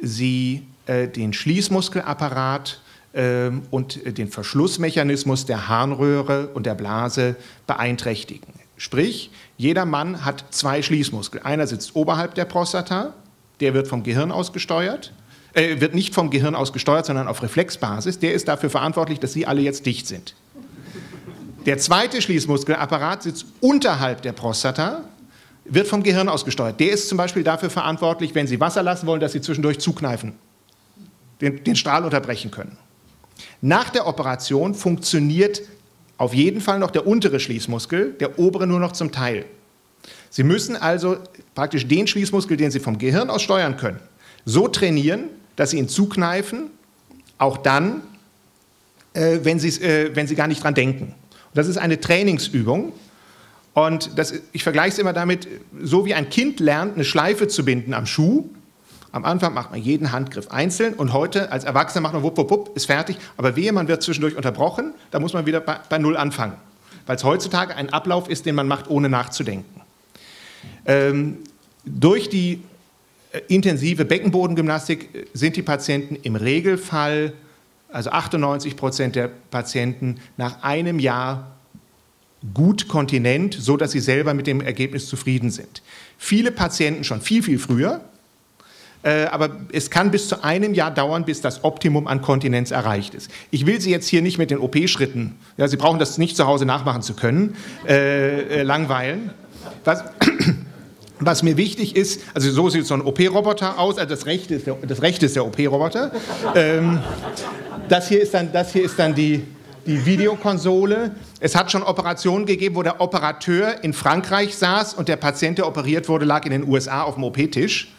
[SPEAKER 4] Sie äh, den Schließmuskelapparat und den Verschlussmechanismus der Harnröhre und der Blase beeinträchtigen. Sprich, jeder Mann hat zwei Schließmuskel. Einer sitzt oberhalb der Prostata, der wird vom Gehirn aus äh, wird nicht vom Gehirn aus gesteuert, sondern auf Reflexbasis. Der ist dafür verantwortlich, dass Sie alle jetzt dicht sind. Der zweite Schließmuskelapparat sitzt unterhalb der Prostata, wird vom Gehirn aus gesteuert. Der ist zum Beispiel dafür verantwortlich, wenn Sie Wasser lassen wollen, dass Sie zwischendurch zukneifen, den, den Strahl unterbrechen können. Nach der Operation funktioniert auf jeden Fall noch der untere Schließmuskel, der obere nur noch zum Teil. Sie müssen also praktisch den Schließmuskel, den Sie vom Gehirn aus steuern können, so trainieren, dass Sie ihn zukneifen, auch dann, äh, wenn, äh, wenn Sie gar nicht dran denken. Und das ist eine Trainingsübung. Und das, ich vergleiche es immer damit, so wie ein Kind lernt, eine Schleife zu binden am Schuh. Am Anfang macht man jeden Handgriff einzeln und heute als Erwachsener macht man wupp, wupp, wupp, ist fertig. Aber wehe, man wird zwischendurch unterbrochen, da muss man wieder bei, bei Null anfangen. Weil es heutzutage ein Ablauf ist, den man macht, ohne nachzudenken. Ähm, durch die äh, intensive Beckenbodengymnastik äh, sind die Patienten im Regelfall, also 98 Prozent der Patienten, nach einem Jahr gut kontinent, so dass sie selber mit dem Ergebnis zufrieden sind. Viele Patienten schon viel, viel früher, aber es kann bis zu einem Jahr dauern, bis das Optimum an Kontinenz erreicht ist. Ich will Sie jetzt hier nicht mit den OP-Schritten, ja, Sie brauchen das nicht zu Hause nachmachen zu können, äh, äh, langweilen. Was, [CLEARS THROAT] was mir wichtig ist, also so sieht so ein OP-Roboter aus, also das rechte ist der, das rechte ist der OP-Roboter. Ähm, das hier ist dann, das hier ist dann die, die Videokonsole. Es hat schon Operationen gegeben, wo der Operateur in Frankreich saß und der Patient, der operiert wurde, lag in den USA auf dem OP-Tisch.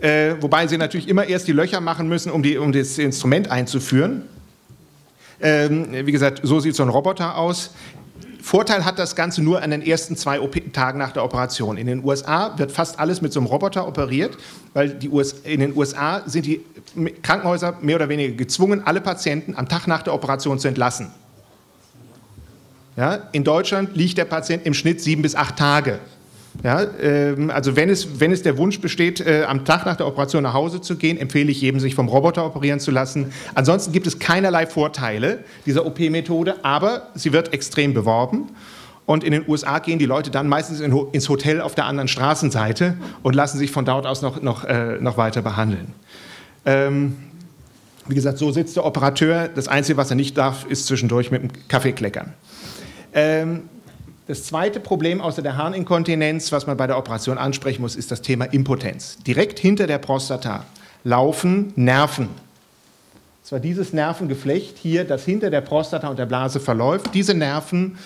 [SPEAKER 4] Äh, wobei sie natürlich immer erst die Löcher machen müssen, um, die, um das Instrument einzuführen. Ähm, wie gesagt, so sieht so ein Roboter aus. Vorteil hat das Ganze nur an den ersten zwei Tagen nach der Operation. In den USA wird fast alles mit so einem Roboter operiert, weil die US in den USA sind die Krankenhäuser mehr oder weniger gezwungen, alle Patienten am Tag nach der Operation zu entlassen. Ja, in Deutschland liegt der Patient im Schnitt sieben bis acht Tage. Ja, ähm, also wenn es, wenn es der Wunsch besteht, äh, am Tag nach der Operation nach Hause zu gehen, empfehle ich jedem, sich vom Roboter operieren zu lassen. Ansonsten gibt es keinerlei Vorteile dieser OP-Methode, aber sie wird extrem beworben. Und in den USA gehen die Leute dann meistens in, ins Hotel auf der anderen Straßenseite und lassen sich von dort aus noch, noch, äh, noch weiter behandeln. Ähm, wie gesagt, so sitzt der Operateur. Das Einzige, was er nicht darf, ist zwischendurch mit dem Kaffee kleckern. Ähm, das zweite Problem außer der Harninkontinenz, was man bei der Operation ansprechen muss, ist das Thema Impotenz. Direkt hinter der Prostata laufen Nerven. Das war dieses Nervengeflecht hier, das hinter der Prostata und der Blase verläuft. Diese Nerven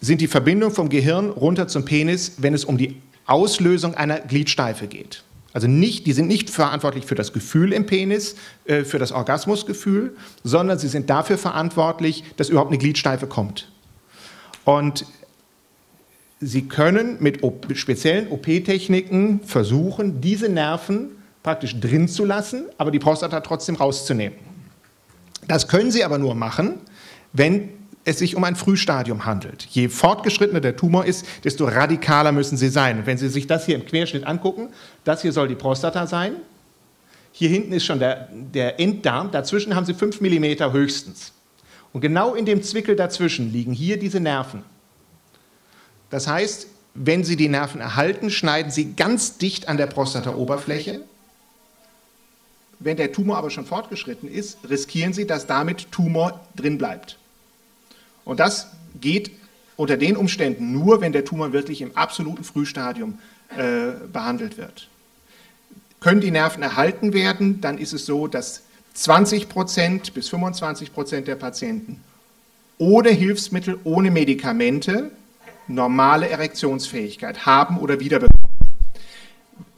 [SPEAKER 4] sind die Verbindung vom Gehirn runter zum Penis, wenn es um die Auslösung einer Gliedsteife geht. Also nicht, die sind nicht verantwortlich für das Gefühl im Penis, äh, für das Orgasmusgefühl, sondern sie sind dafür verantwortlich, dass überhaupt eine Gliedsteife kommt. Und Sie können mit speziellen OP-Techniken versuchen, diese Nerven praktisch drin zu lassen, aber die Prostata trotzdem rauszunehmen. Das können Sie aber nur machen, wenn es sich um ein Frühstadium handelt. Je fortgeschrittener der Tumor ist, desto radikaler müssen Sie sein. Wenn Sie sich das hier im Querschnitt angucken, das hier soll die Prostata sein. Hier hinten ist schon der, der Enddarm, dazwischen haben Sie 5 mm höchstens. Und genau in dem Zwickel dazwischen liegen hier diese Nerven. Das heißt, wenn Sie die Nerven erhalten, schneiden Sie ganz dicht an der Prostataoberfläche. Wenn der Tumor aber schon fortgeschritten ist, riskieren Sie, dass damit Tumor drin bleibt. Und das geht unter den Umständen nur, wenn der Tumor wirklich im absoluten Frühstadium äh, behandelt wird. Können die Nerven erhalten werden, dann ist es so, dass 20 Prozent bis 25 Prozent der Patienten ohne Hilfsmittel, ohne Medikamente normale Erektionsfähigkeit haben oder wiederbekommen.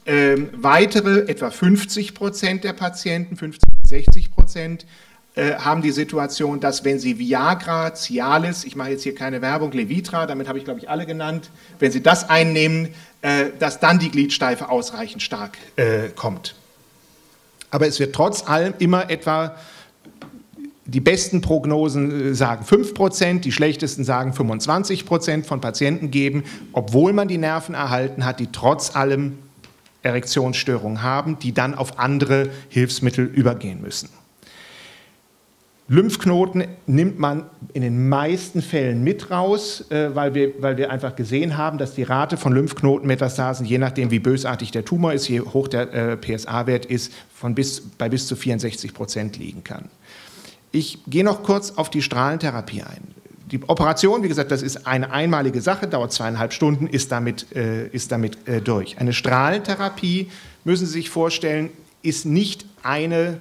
[SPEAKER 4] Ähm, weitere etwa 50 Prozent der Patienten, 50 bis 60 Prozent, äh, haben die Situation, dass wenn sie Viagra, Cialis, ich mache jetzt hier keine Werbung, Levitra, damit habe ich glaube ich alle genannt, wenn sie das einnehmen, äh, dass dann die Gliedsteife ausreichend stark äh, kommt. Aber es wird trotz allem immer etwa die besten Prognosen äh, sagen 5%, die schlechtesten sagen 25% von Patienten geben, obwohl man die Nerven erhalten hat, die trotz allem Erektionsstörungen haben, die dann auf andere Hilfsmittel übergehen müssen. Lymphknoten nimmt man in den meisten Fällen mit raus, äh, weil wir, weil wir einfach gesehen haben, dass die Rate von Lymphknotenmetastasen, je nachdem wie bösartig der Tumor ist, je hoch der äh, PSA-Wert ist, von bis, bei bis zu 64 Prozent liegen kann. Ich gehe noch kurz auf die Strahlentherapie ein. Die Operation, wie gesagt, das ist eine einmalige Sache, dauert zweieinhalb Stunden, ist damit, äh, ist damit äh, durch. Eine Strahlentherapie, müssen Sie sich vorstellen, ist nicht eine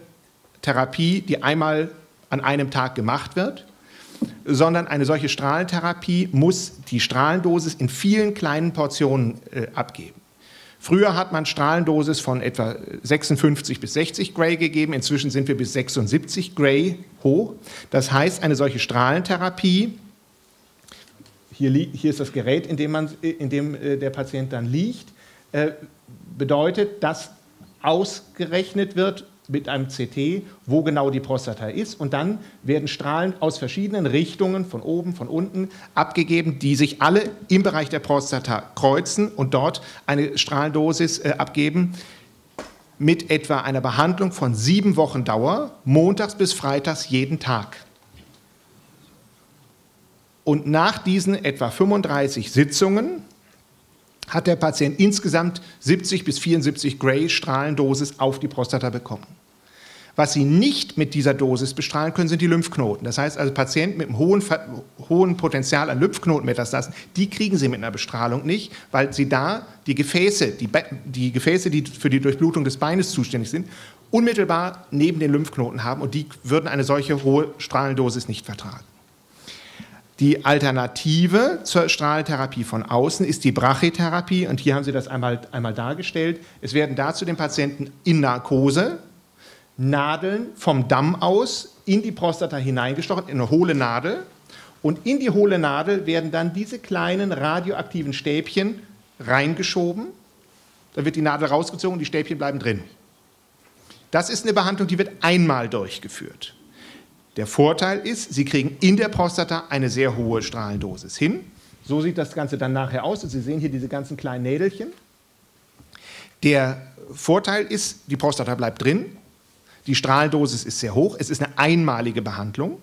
[SPEAKER 4] Therapie, die einmal an einem Tag gemacht wird, sondern eine solche Strahlentherapie muss die Strahlendosis in vielen kleinen Portionen äh, abgeben. Früher hat man Strahlendosis von etwa 56 bis 60 Gray gegeben, inzwischen sind wir bis 76 Gray hoch. Das heißt, eine solche Strahlentherapie, hier, hier ist das Gerät, in dem, man, in dem äh, der Patient dann liegt, äh, bedeutet, dass ausgerechnet wird, mit einem CT, wo genau die Prostata ist. Und dann werden Strahlen aus verschiedenen Richtungen, von oben, von unten, abgegeben, die sich alle im Bereich der Prostata kreuzen und dort eine Strahlendosis äh, abgeben mit etwa einer Behandlung von sieben Wochen Dauer, montags bis freitags jeden Tag. Und nach diesen etwa 35 Sitzungen hat der Patient insgesamt 70 bis 74 Gray Strahlendosis auf die Prostata bekommen. Was Sie nicht mit dieser Dosis bestrahlen können, sind die Lymphknoten. Das heißt also, Patienten mit einem hohen, hohen Potenzial an Lymphknotenmetastasen, die kriegen Sie mit einer Bestrahlung nicht, weil Sie da die Gefäße, die, die Gefäße, die für die Durchblutung des Beines zuständig sind, unmittelbar neben den Lymphknoten haben und die würden eine solche hohe Strahlendosis nicht vertragen. Die Alternative zur Strahlentherapie von außen ist die Brachytherapie und hier haben Sie das einmal, einmal dargestellt. Es werden dazu den Patienten in Narkose Nadeln vom Damm aus in die Prostata hineingestochen, in eine hohle Nadel. Und in die hohle Nadel werden dann diese kleinen radioaktiven Stäbchen reingeschoben. Da wird die Nadel rausgezogen und die Stäbchen bleiben drin. Das ist eine Behandlung, die wird einmal durchgeführt. Der Vorteil ist, Sie kriegen in der Prostata eine sehr hohe Strahlendosis hin. So sieht das Ganze dann nachher aus. Sie sehen hier diese ganzen kleinen Nädelchen. Der Vorteil ist, die Prostata bleibt drin. Die Strahlendosis ist sehr hoch. Es ist eine einmalige Behandlung.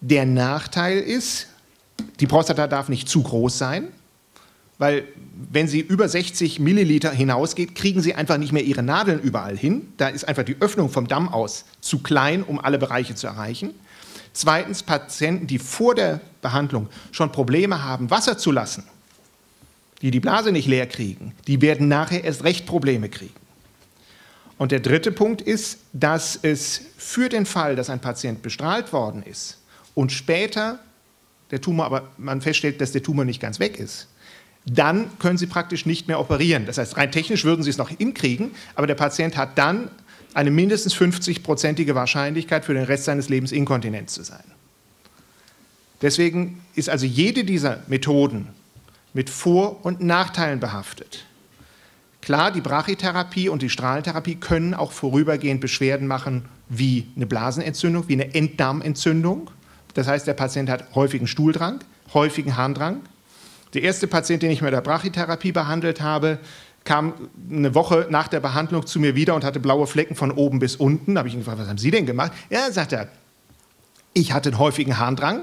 [SPEAKER 4] Der Nachteil ist, die Prostata darf nicht zu groß sein weil wenn sie über 60 Milliliter hinausgeht, kriegen sie einfach nicht mehr ihre Nadeln überall hin. Da ist einfach die Öffnung vom Damm aus zu klein, um alle Bereiche zu erreichen. Zweitens, Patienten, die vor der Behandlung schon Probleme haben, Wasser zu lassen, die die Blase nicht leer kriegen, die werden nachher erst recht Probleme kriegen. Und der dritte Punkt ist, dass es für den Fall, dass ein Patient bestrahlt worden ist und später der Tumor, aber man feststellt, dass der Tumor nicht ganz weg ist, dann können Sie praktisch nicht mehr operieren. Das heißt, rein technisch würden Sie es noch hinkriegen, aber der Patient hat dann eine mindestens 50-prozentige Wahrscheinlichkeit für den Rest seines Lebens inkontinent zu sein. Deswegen ist also jede dieser Methoden mit Vor- und Nachteilen behaftet. Klar, die Brachytherapie und die Strahlentherapie können auch vorübergehend Beschwerden machen, wie eine Blasenentzündung, wie eine Enddarmentzündung. Das heißt, der Patient hat häufigen Stuhldrang, häufigen Harndrang. Der erste Patient, den ich mit der Brachytherapie behandelt habe, kam eine Woche nach der Behandlung zu mir wieder und hatte blaue Flecken von oben bis unten. Da habe ich ihn gefragt, was haben Sie denn gemacht? Ja, sagt er, ich hatte einen häufigen Harndrang,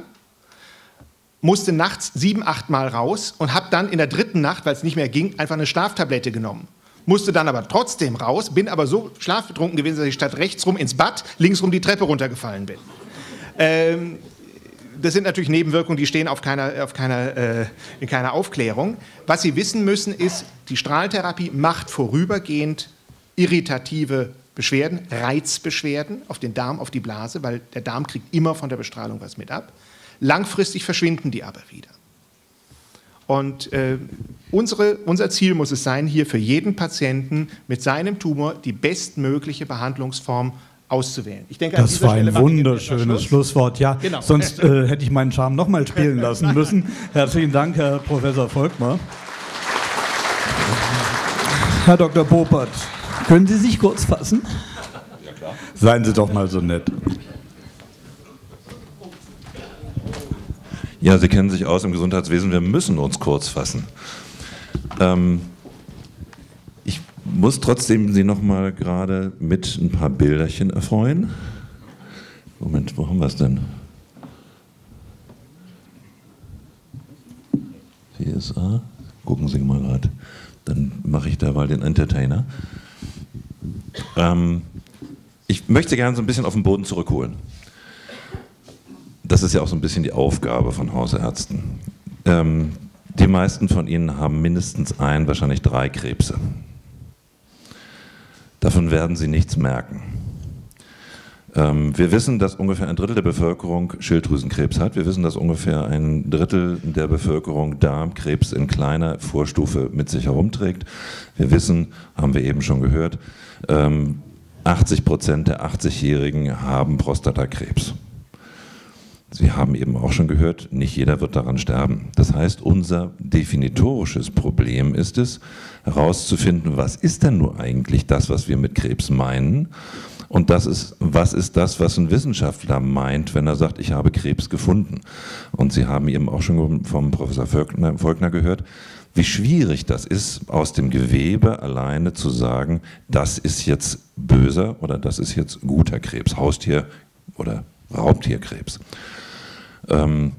[SPEAKER 4] musste nachts sieben, acht Mal raus und habe dann in der dritten Nacht, weil es nicht mehr ging, einfach eine Schlaftablette genommen. Musste dann aber trotzdem raus, bin aber so schlafbetrunken gewesen, dass ich statt rechts rum ins Bad, links rum die Treppe runtergefallen bin. Ähm, das sind natürlich Nebenwirkungen, die stehen auf keiner, auf keiner, äh, in keiner Aufklärung. Was Sie wissen müssen, ist, die Strahltherapie macht vorübergehend irritative Beschwerden, Reizbeschwerden auf den Darm, auf die Blase, weil der Darm kriegt immer von der Bestrahlung was mit ab. Langfristig verschwinden die aber wieder. Und äh, unsere, unser Ziel muss es sein, hier für jeden Patienten mit seinem Tumor die bestmögliche Behandlungsform auszuwählen.
[SPEAKER 2] Ich denke, das war ein wunderschönes Schlusswort. Ja, genau. sonst [LAUGHS] äh, hätte ich meinen Charme nochmal spielen lassen [LAUGHS] müssen. Herzlichen Dank, Herr Professor Volkmar. Herr Dr. Popert, können Sie sich kurz fassen? Ja, klar. Seien Sie doch mal so nett.
[SPEAKER 5] Ja, Sie kennen sich aus im Gesundheitswesen, wir müssen uns kurz fassen. Ähm, muss trotzdem Sie noch mal gerade mit ein paar Bilderchen erfreuen. Moment, wo haben wir es denn? CSA, gucken Sie mal gerade. Dann mache ich da mal den Entertainer. Ähm, ich möchte gerne so ein bisschen auf den Boden zurückholen. Das ist ja auch so ein bisschen die Aufgabe von Hausärzten. Ähm, die meisten von Ihnen haben mindestens ein, wahrscheinlich drei Krebse. Davon werden Sie nichts merken. Ähm, wir wissen, dass ungefähr ein Drittel der Bevölkerung Schilddrüsenkrebs hat. Wir wissen, dass ungefähr ein Drittel der Bevölkerung Darmkrebs in kleiner Vorstufe mit sich herumträgt. Wir wissen, haben wir eben schon gehört, 80 ähm, Prozent der 80-Jährigen haben Prostatakrebs. Sie haben eben auch schon gehört, nicht jeder wird daran sterben. Das heißt, unser definitorisches Problem ist es, herauszufinden, was ist denn nur eigentlich das, was wir mit Krebs meinen und das ist, was ist das, was ein Wissenschaftler meint, wenn er sagt, ich habe Krebs gefunden? Und Sie haben eben auch schon vom Professor Volkner, gehört, wie schwierig das ist, aus dem Gewebe alleine zu sagen, das ist jetzt böser oder das ist jetzt guter Krebs, Haustier- oder Raubtierkrebs. Ähm,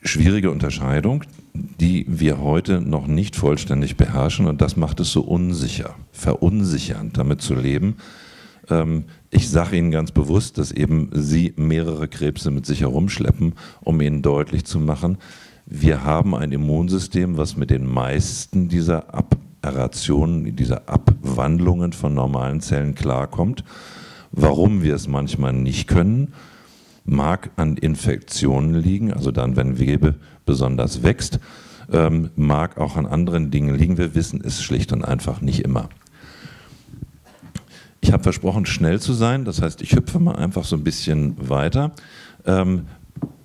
[SPEAKER 5] schwierige Unterscheidung, die wir heute noch nicht vollständig beherrschen. Und das macht es so unsicher, verunsichernd, damit zu leben, ähm, ich sage Ihnen ganz bewusst, dass eben Sie mehrere Krebse mit sich herumschleppen, um Ihnen deutlich zu machen, wir haben ein Immunsystem, was mit den meisten dieser Aberrationen, dieser Abwandlungen von normalen Zellen klarkommt. Warum wir es manchmal nicht können, mag an Infektionen liegen, also dann, wenn Gewebe besonders wächst, ähm, mag auch an anderen Dingen liegen. Wir wissen es schlicht und einfach nicht immer. Ich habe versprochen, schnell zu sein. Das heißt, ich hüpfe mal einfach so ein bisschen weiter. Ähm,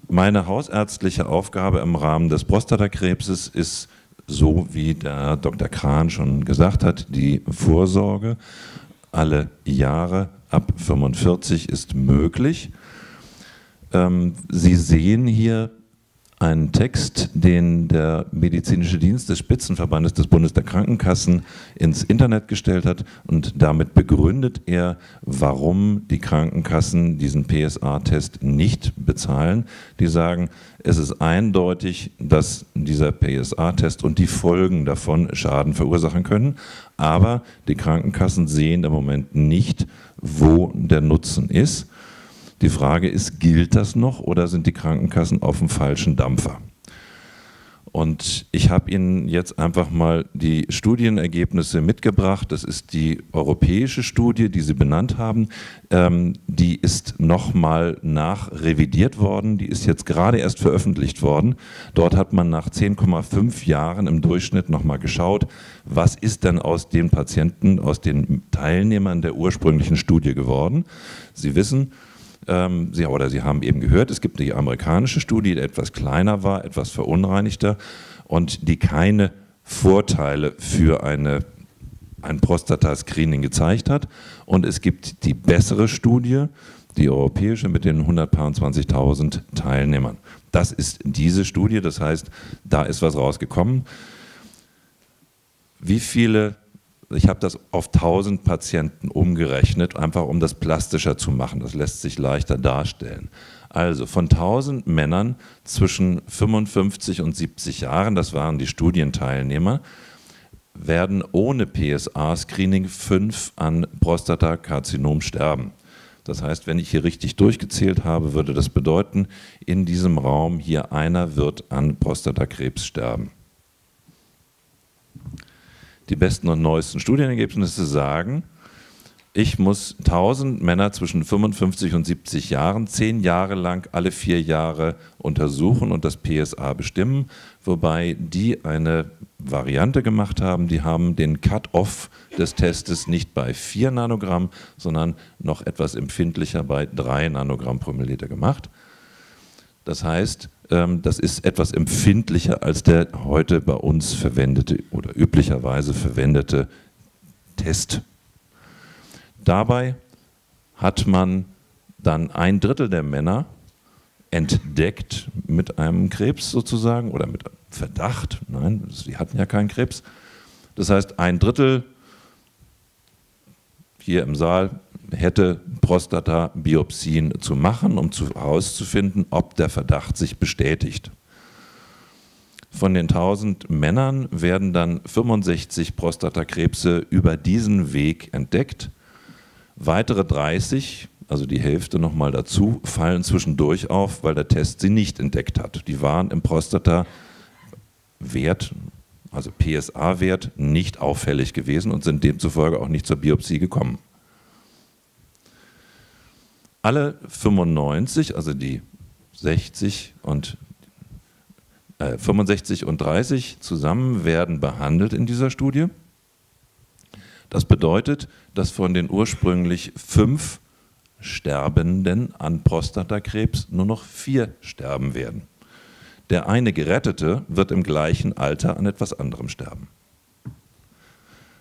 [SPEAKER 5] meine hausärztliche Aufgabe im Rahmen des Prostatakrebses ist, so wie der Dr. Kran schon gesagt hat, die Vorsorge alle Jahre ab 45 ist möglich. Ähm, Sie sehen hier einen Text, den der medizinische Dienst des Spitzenverbandes des Bundes der Krankenkassen ins Internet gestellt hat und damit begründet er, warum die Krankenkassen diesen PSA-Test nicht bezahlen. Die sagen, es ist eindeutig, dass dieser PSA-Test und die Folgen davon Schaden verursachen können, aber die Krankenkassen sehen im Moment nicht, wo der Nutzen ist. Die Frage ist, gilt das noch oder sind die Krankenkassen auf dem falschen Dampfer? Und ich habe Ihnen jetzt einfach mal die Studienergebnisse mitgebracht. Das ist die europäische Studie, die Sie benannt haben. Ähm, die ist nochmal nachrevidiert worden. Die ist jetzt gerade erst veröffentlicht worden. Dort hat man nach 10,5 Jahren im Durchschnitt nochmal geschaut, was ist denn aus den Patienten, aus den Teilnehmern der ursprünglichen Studie geworden. Sie wissen, ähm, Sie, oder Sie haben eben gehört, es gibt die amerikanische Studie, die etwas kleiner war, etwas verunreinigter und die keine Vorteile für eine, ein Prostata-Screening gezeigt hat. Und es gibt die bessere Studie, die europäische mit den 120.000 Teilnehmern. Das ist diese Studie, das heißt, da ist was rausgekommen. Wie viele ich habe das auf 1000 Patienten umgerechnet, einfach um das plastischer zu machen. Das lässt sich leichter darstellen. Also von 1000 Männern zwischen 55 und 70 Jahren, das waren die Studienteilnehmer, werden ohne PSA-Screening fünf an Prostatakarzinom sterben. Das heißt, wenn ich hier richtig durchgezählt habe, würde das bedeuten, in diesem Raum hier einer wird an Prostatakrebs sterben. Die besten und neuesten Studienergebnisse sagen, ich muss 1000 Männer zwischen 55 und 70 Jahren zehn Jahre lang alle vier Jahre untersuchen und das PSA bestimmen, wobei die eine Variante gemacht haben, die haben den Cut-off des Testes nicht bei 4 Nanogramm, sondern noch etwas empfindlicher bei 3 Nanogramm pro Milliliter gemacht. Das heißt, ähm, das ist etwas empfindlicher als der heute bei uns verwendete oder üblicherweise verwendete Test Dabei hat man dann ein Drittel der Männer entdeckt mit einem Krebs sozusagen oder mit Verdacht. Nein, sie hatten ja keinen Krebs. Das heißt, ein Drittel hier im Saal hätte Prostata-Biopsien zu machen, um herauszufinden, ob der Verdacht sich bestätigt. Von den 1000 Männern werden dann 65 Prostatakrebse über diesen Weg entdeckt. Weitere 30, also die Hälfte nochmal dazu, fallen zwischendurch auf, weil der Test sie nicht entdeckt hat. Die waren im Prostata-Wert, also PSA-Wert, nicht auffällig gewesen und sind demzufolge auch nicht zur Biopsie gekommen. Alle 95, also die 60 und äh, 65 und 30 zusammen werden behandelt in dieser Studie. Das bedeutet, dass von den ursprünglich fünf Sterbenden an Prostatakrebs nur noch vier sterben werden. Der eine Gerettete wird im gleichen Alter an etwas anderem sterben.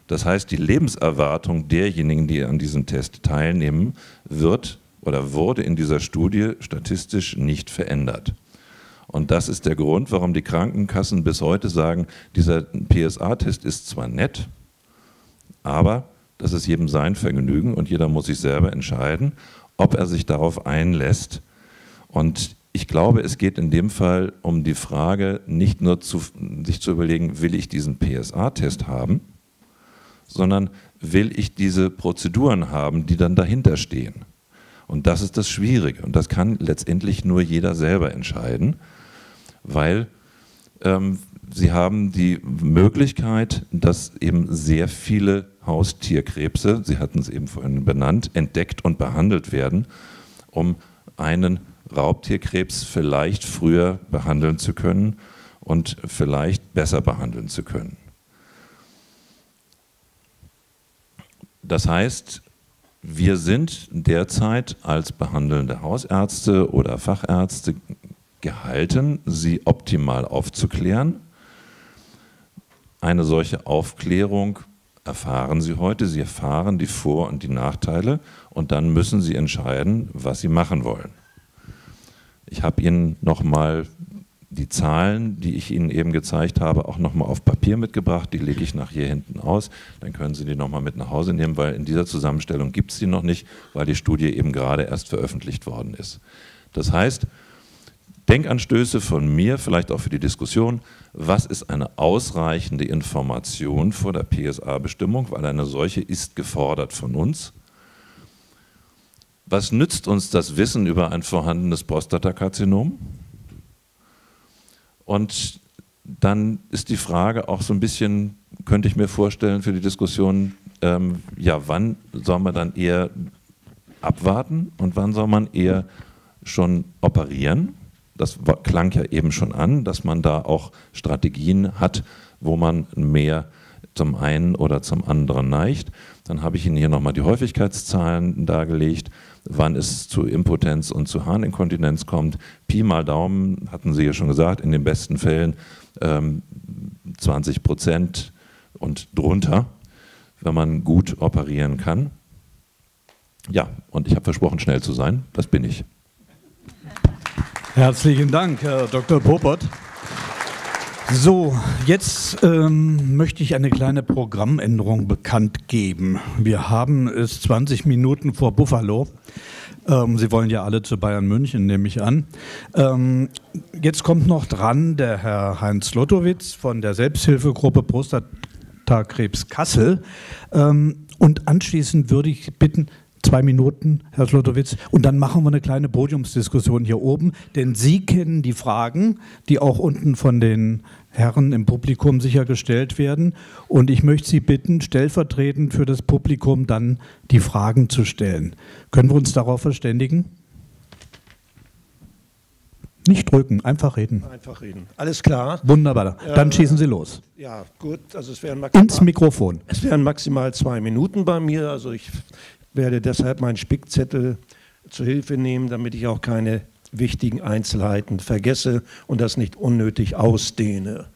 [SPEAKER 5] Das heißt, die Lebenserwartung derjenigen, die an diesem Test teilnehmen, wird oder wurde in dieser Studie statistisch nicht verändert. Und das ist der Grund, warum die Krankenkassen bis heute sagen, dieser PSA-Test ist zwar nett, aber das ist jedem sein Vergnügen und jeder muss sich selber entscheiden, ob er sich darauf einlässt. Und ich glaube, es geht in dem Fall um die Frage, nicht nur zu, sich zu überlegen, will ich diesen PSA-Test haben, sondern will ich diese Prozeduren haben, die dann dahinter stehen. Und das ist das Schwierige. Und das kann letztendlich nur jeder selber entscheiden, weil ähm, sie haben die Möglichkeit, dass eben sehr viele Haustierkrebse, Sie hatten es eben vorhin benannt, entdeckt und behandelt werden, um einen Raubtierkrebs vielleicht früher behandeln zu können und vielleicht besser behandeln zu können. Das heißt, wir sind derzeit als behandelnde Hausärzte oder Fachärzte gehalten, sie optimal aufzuklären. Eine solche Aufklärung erfahren Sie heute. Sie erfahren die Vor- und die Nachteile und dann müssen Sie entscheiden, was Sie machen wollen. Ich habe Ihnen nochmal die Zahlen, die ich Ihnen eben gezeigt habe, auch nochmal auf Papier mitgebracht. Die lege ich nach hier hinten aus. Dann können Sie die nochmal mit nach Hause nehmen, weil in dieser Zusammenstellung gibt es die noch nicht, weil die Studie eben gerade erst veröffentlicht worden ist. Das heißt, Denkanstöße von mir, vielleicht auch für die Diskussion, was ist eine ausreichende Information vor der PSA-Bestimmung, weil eine solche ist gefordert von uns. Was nützt uns das Wissen über ein vorhandenes Prostatakarzinom? Und dann ist die Frage auch so ein bisschen, könnte ich mir vorstellen für die Diskussion, ähm, ja, wann soll man dann eher abwarten und wann soll man eher schon operieren? das klang ja eben schon an, dass man da auch Strategien hat, wo man mehr zum einen oder zum anderen neigt. Dann habe ich Ihnen hier nochmal die Häufigkeitszahlen dargelegt, wann es zu Impotenz und zu Harninkontinenz kommt. Pi mal Daumen, hatten Sie ja schon gesagt, in den besten Fällen ähm, 20 Prozent und drunter, wenn man gut operieren kann. Ja, und ich habe versprochen, schnell zu sein. Das bin ich.
[SPEAKER 2] Herzlichen Dank, Herr Dr. Popert. So, jetzt ähm, möchte ich eine kleine Programmänderung bekannt geben. Wir haben es 20 Minuten vor Buffalo. Ähm, Sie wollen ja alle zu Bayern München, nehme ich an. Ähm, jetzt kommt noch dran der Herr Heinz Lotowitz von der Selbsthilfegruppe Prostatakrebs Kassel. Ähm, und anschließend würde ich bitten, Zwei Minuten, Herr Slotowitz. Und dann machen wir eine kleine Podiumsdiskussion hier oben, denn Sie kennen die Fragen, die auch unten von den Herren im Publikum sicher gestellt werden. Und ich möchte Sie bitten, stellvertretend für das Publikum dann die Fragen zu stellen. Können wir uns darauf verständigen? Nicht drücken, einfach reden.
[SPEAKER 6] Einfach reden. Alles klar.
[SPEAKER 2] Wunderbar. Dann äh, schießen Sie los.
[SPEAKER 6] Ja, gut. Also es wären
[SPEAKER 2] maximal, Ins Mikrofon.
[SPEAKER 6] Es wären maximal zwei Minuten bei mir. Also ich werde deshalb meinen Spickzettel zu Hilfe nehmen, damit ich auch keine wichtigen Einzelheiten vergesse und das nicht unnötig ausdehne.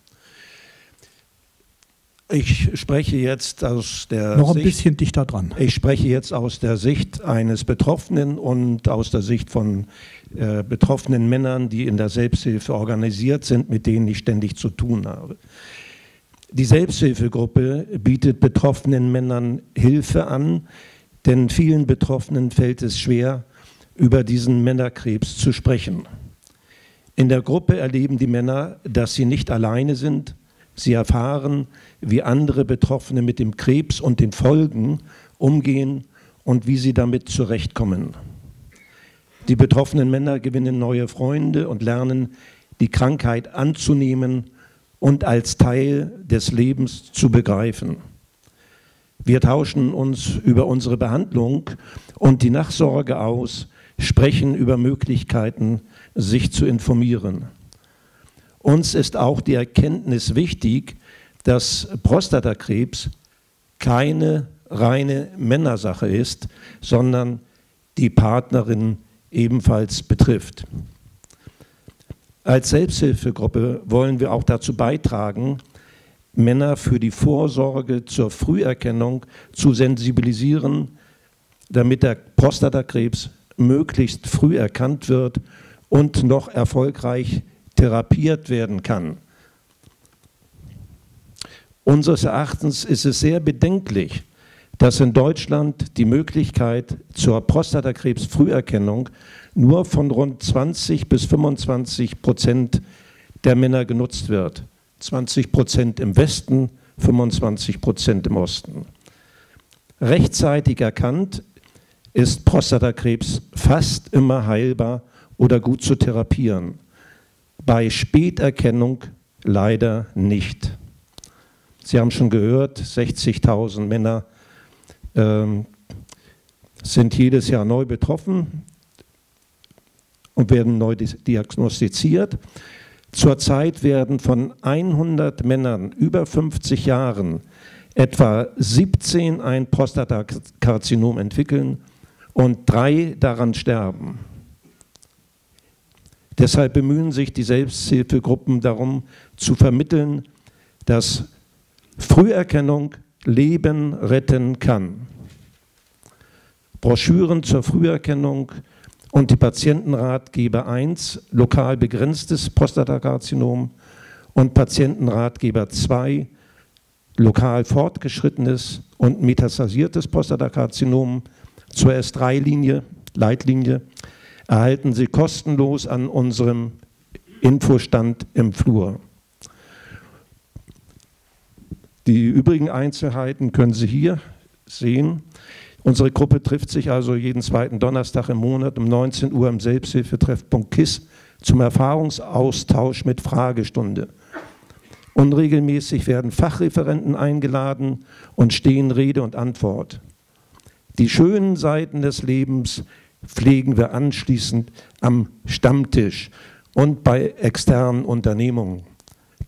[SPEAKER 6] Ich spreche jetzt aus der
[SPEAKER 2] noch ein Sicht, bisschen dichter dran.
[SPEAKER 6] Ich spreche jetzt aus der Sicht eines Betroffenen und aus der Sicht von äh, betroffenen Männern, die in der Selbsthilfe organisiert sind, mit denen ich ständig zu tun habe. Die Selbsthilfegruppe bietet betroffenen Männern Hilfe an, denn vielen Betroffenen fällt es schwer, über diesen Männerkrebs zu sprechen. In der Gruppe erleben die Männer, dass sie nicht alleine sind. Sie erfahren, wie andere Betroffene mit dem Krebs und den Folgen umgehen und wie sie damit zurechtkommen. Die betroffenen Männer gewinnen neue Freunde und lernen, die Krankheit anzunehmen und als Teil des Lebens zu begreifen. Wir tauschen uns über unsere Behandlung und die Nachsorge aus, sprechen über Möglichkeiten, sich zu informieren. Uns ist auch die Erkenntnis wichtig, dass Prostatakrebs keine reine Männersache ist, sondern die Partnerin ebenfalls betrifft. Als Selbsthilfegruppe wollen wir auch dazu beitragen, Männer für die Vorsorge zur Früherkennung zu sensibilisieren, damit der Prostatakrebs möglichst früh erkannt wird und noch erfolgreich therapiert werden kann. Unseres Erachtens ist es sehr bedenklich, dass in Deutschland die Möglichkeit zur Prostatakrebsfrüherkennung nur von rund 20 bis 25 Prozent der Männer genutzt wird. 20 Prozent im Westen, 25 Prozent im Osten. Rechtzeitig erkannt ist Prostatakrebs fast immer heilbar oder gut zu therapieren. Bei Späterkennung leider nicht. Sie haben schon gehört, 60.000 Männer ähm, sind jedes Jahr neu betroffen und werden neu diagnostiziert. Zurzeit werden von 100 Männern über 50 Jahren etwa 17 ein Prostatakarzinom entwickeln und drei daran sterben. Deshalb bemühen sich die Selbsthilfegruppen darum zu vermitteln, dass Früherkennung Leben retten kann. Broschüren zur Früherkennung und die Patientenratgeber 1, lokal begrenztes Prostatakarzinom und Patientenratgeber 2, lokal fortgeschrittenes und metastasiertes Prostatakarzinom zur S3-Linie, Leitlinie, erhalten Sie kostenlos an unserem Infostand im Flur. Die übrigen Einzelheiten können Sie hier sehen. Unsere Gruppe trifft sich also jeden zweiten Donnerstag im Monat um 19 Uhr im Selbsthilfetreffpunkt KISS zum Erfahrungsaustausch mit Fragestunde. Unregelmäßig werden Fachreferenten eingeladen und stehen Rede und Antwort. Die schönen Seiten des Lebens pflegen wir anschließend am Stammtisch und bei externen Unternehmungen.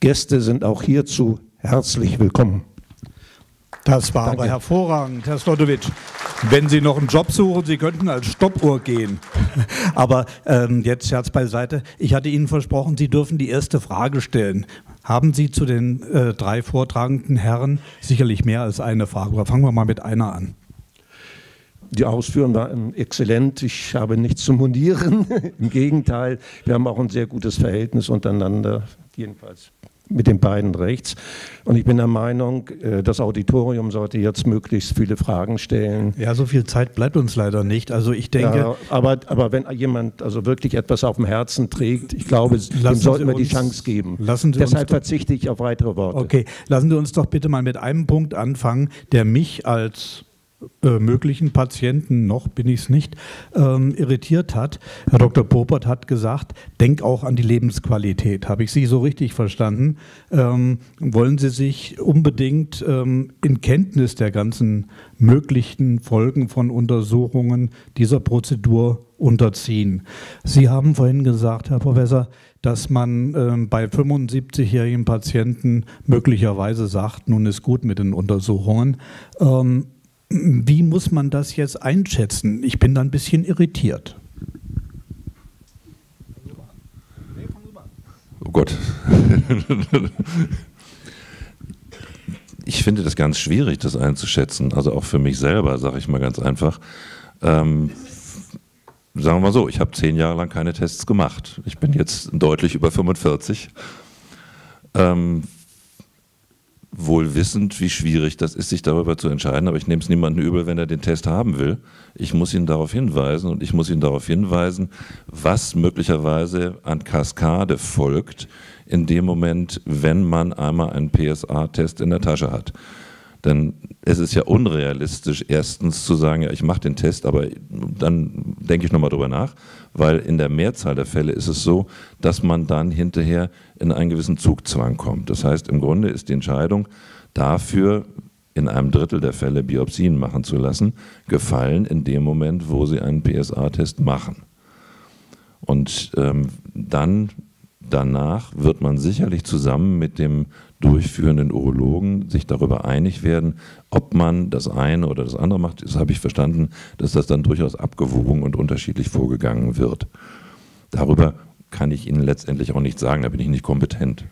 [SPEAKER 6] Gäste sind auch hierzu herzlich willkommen.
[SPEAKER 2] Das war Danke. aber hervorragend, Herr Slotowitsch. Wenn Sie noch einen Job suchen, Sie könnten als Stoppuhr gehen. [LAUGHS] Aber ähm, jetzt Scherz beiseite. Ich hatte Ihnen versprochen, Sie dürfen die erste Frage stellen. Haben Sie zu den äh, drei vortragenden Herren sicherlich mehr als eine Frage? Aber fangen wir mal mit einer an.
[SPEAKER 6] Die Ausführungen waren exzellent. Ich habe nichts zu monieren. [LAUGHS] Im Gegenteil, wir haben auch ein sehr gutes Verhältnis untereinander. Jedenfalls mit den beiden rechts. Und ich bin der Meinung, äh, das Auditorium sollte jetzt möglichst viele Fragen stellen.
[SPEAKER 2] Ja, so viel Zeit bleibt uns leider nicht. Also ich denke. Ja,
[SPEAKER 6] aber, aber wenn jemand also wirklich etwas auf dem Herzen trägt, ich glaube, dem sollten wir die Chance geben.
[SPEAKER 2] Lassen Sie
[SPEAKER 6] Deshalb verzichte ich auf weitere Worte.
[SPEAKER 2] Okay, lassen Sie uns doch bitte mal mit einem Punkt anfangen, der mich als äh, möglichen Patienten, noch bin ich es nicht, ähm, irritiert hat. Herr Dr. Popert hat gesagt, denk auch an die Lebensqualität. Habe ich Sie so richtig verstanden? Ähm, wollen Sie sich unbedingt ähm, in Kenntnis der ganzen möglichen Folgen von Untersuchungen dieser Prozedur unterziehen? Sie haben vorhin gesagt, Herr Professor, dass man äh, bei 75-jährigen Patienten möglicherweise sagt, nun ist gut mit den Untersuchungen. Ähm, wie muss man das jetzt einschätzen? Ich bin da ein bisschen irritiert.
[SPEAKER 5] Oh Gott. ich finde das ganz schwierig, das einzuschätzen. Also auch für mich selber, sage ich mal ganz einfach. Ähm, sagen wir mal so, ich habe zehn Jahre lang keine Tests gemacht. Ich bin jetzt deutlich über 45. Ähm, wohl wissend, wie schwierig das ist, sich darüber zu entscheiden, aber ich nehme es niemandem übel, wenn er den Test haben will. Ich muss ihn darauf hinweisen und ich muss ihn darauf hinweisen, was möglicherweise an Kaskade folgt in dem Moment, wenn man einmal einen PSA-Test in der Tasche hat. Denn es ist ja unrealistisch, erstens zu sagen, ja, ich mache den Test, aber dann denke ich nochmal drüber nach, weil in der Mehrzahl der Fälle ist es so, dass man dann hinterher in einen gewissen Zugzwang kommt. Das heißt, im Grunde ist die Entscheidung dafür, in einem Drittel der Fälle Biopsien machen zu lassen, gefallen in dem Moment, wo sie einen PSA-Test machen. Und ähm, dann danach wird man sicherlich zusammen mit dem durchführenden Urologen sich darüber einig werden, ob man das eine oder das andere macht. Das habe ich verstanden, dass das dann durchaus abgewogen und unterschiedlich vorgegangen wird. Darüber kann ich Ihnen letztendlich auch nicht sagen, da bin ich nicht kompetent.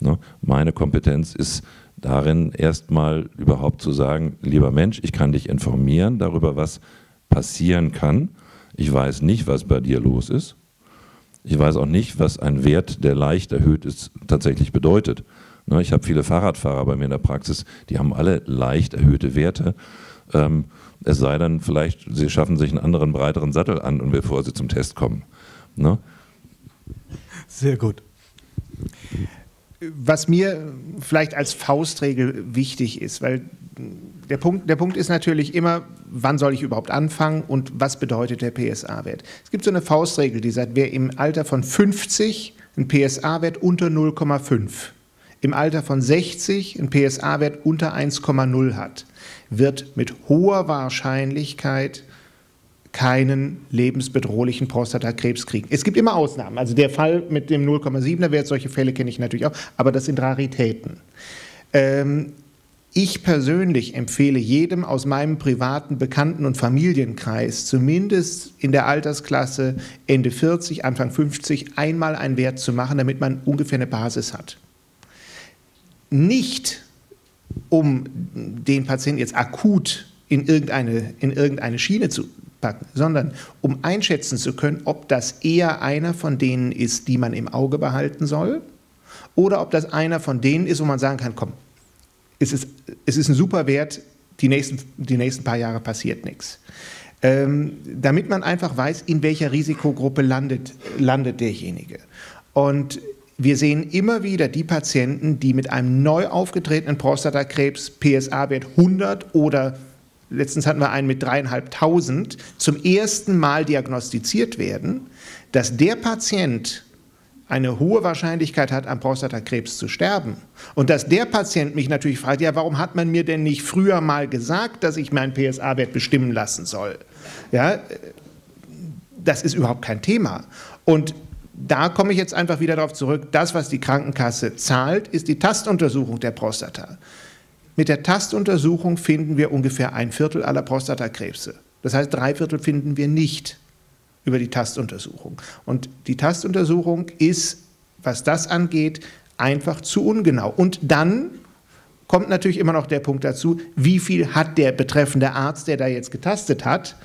[SPEAKER 5] Ne? Meine Kompetenz ist darin, erstmal überhaupt zu sagen, lieber Mensch, ich kann dich informieren darüber, was passieren kann. Ich weiß nicht, was bei dir los ist. Ich weiß auch nicht, was ein Wert, der leicht erhöht ist, tatsächlich bedeutet. Ne, ich habe viele Fahrradfahrer bei mir in der Praxis, die haben alle leicht erhöhte Werte. Ähm, es sei denn, vielleicht, sie schaffen sich einen anderen, breiteren Sattel an, und bevor sie zum Test kommen. Ne?
[SPEAKER 2] Sehr gut.
[SPEAKER 4] Was mir vielleicht als Faustregel wichtig ist, weil der Punkt, der Punkt ist natürlich immer, wann soll ich überhaupt anfangen und was bedeutet der PSA-Wert? Es gibt so eine Faustregel, die sagt, wer im Alter von 50 einen PSA-Wert unter 0,5 im Alter von 60 einen PSA-Wert unter 1,0 hat, wird mit hoher Wahrscheinlichkeit keinen lebensbedrohlichen Prostatakrebs kriegen. Es gibt immer Ausnahmen. Also der Fall mit dem 0,7er Wert, solche Fälle kenne ich natürlich auch, aber das sind Raritäten. Ähm, ich persönlich empfehle jedem aus meinem privaten Bekannten- und Familienkreis, zumindest in der Altersklasse Ende 40, Anfang 50, einmal einen Wert zu machen, damit man ungefähr eine Basis hat nicht um den Patienten jetzt akut in irgendeine, in irgendeine Schiene zu packen, sondern um einschätzen zu können, ob das eher einer von denen ist, die man im Auge behalten soll, oder ob das einer von denen ist, wo man sagen kann, komm, es ist, es ist ein super Wert, die nächsten, die nächsten paar Jahre passiert nichts. Ähm, damit man einfach weiß, in welcher Risikogruppe landet, landet derjenige. Und wir sehen immer wieder die Patienten, die mit einem neu aufgetretenen Prostatakrebs PSA-Wert 100 oder letztens hatten wir einen mit dreieinhalbtausend, zum ersten Mal diagnostiziert werden, dass der Patient eine hohe Wahrscheinlichkeit hat, am Prostatakrebs zu sterben. Und dass der Patient mich natürlich fragt, ja, warum hat man mir denn nicht früher mal gesagt, dass ich meinen PSA-Wert bestimmen lassen soll? Ja, das ist überhaupt kein Thema. Und da komme ich jetzt einfach wieder darauf zurück, das, was die Krankenkasse zahlt, ist die Tastuntersuchung der Prostata. Mit der Tastuntersuchung finden wir ungefähr ein Viertel aller Prostatakrebse. Das heißt, drei Viertel finden wir nicht über die Tastuntersuchung. Und die Tastuntersuchung ist, was das angeht, einfach zu ungenau. Und dann kommt natürlich immer noch der Punkt dazu, wie viel hat der betreffende Arzt, der da jetzt getastet hat,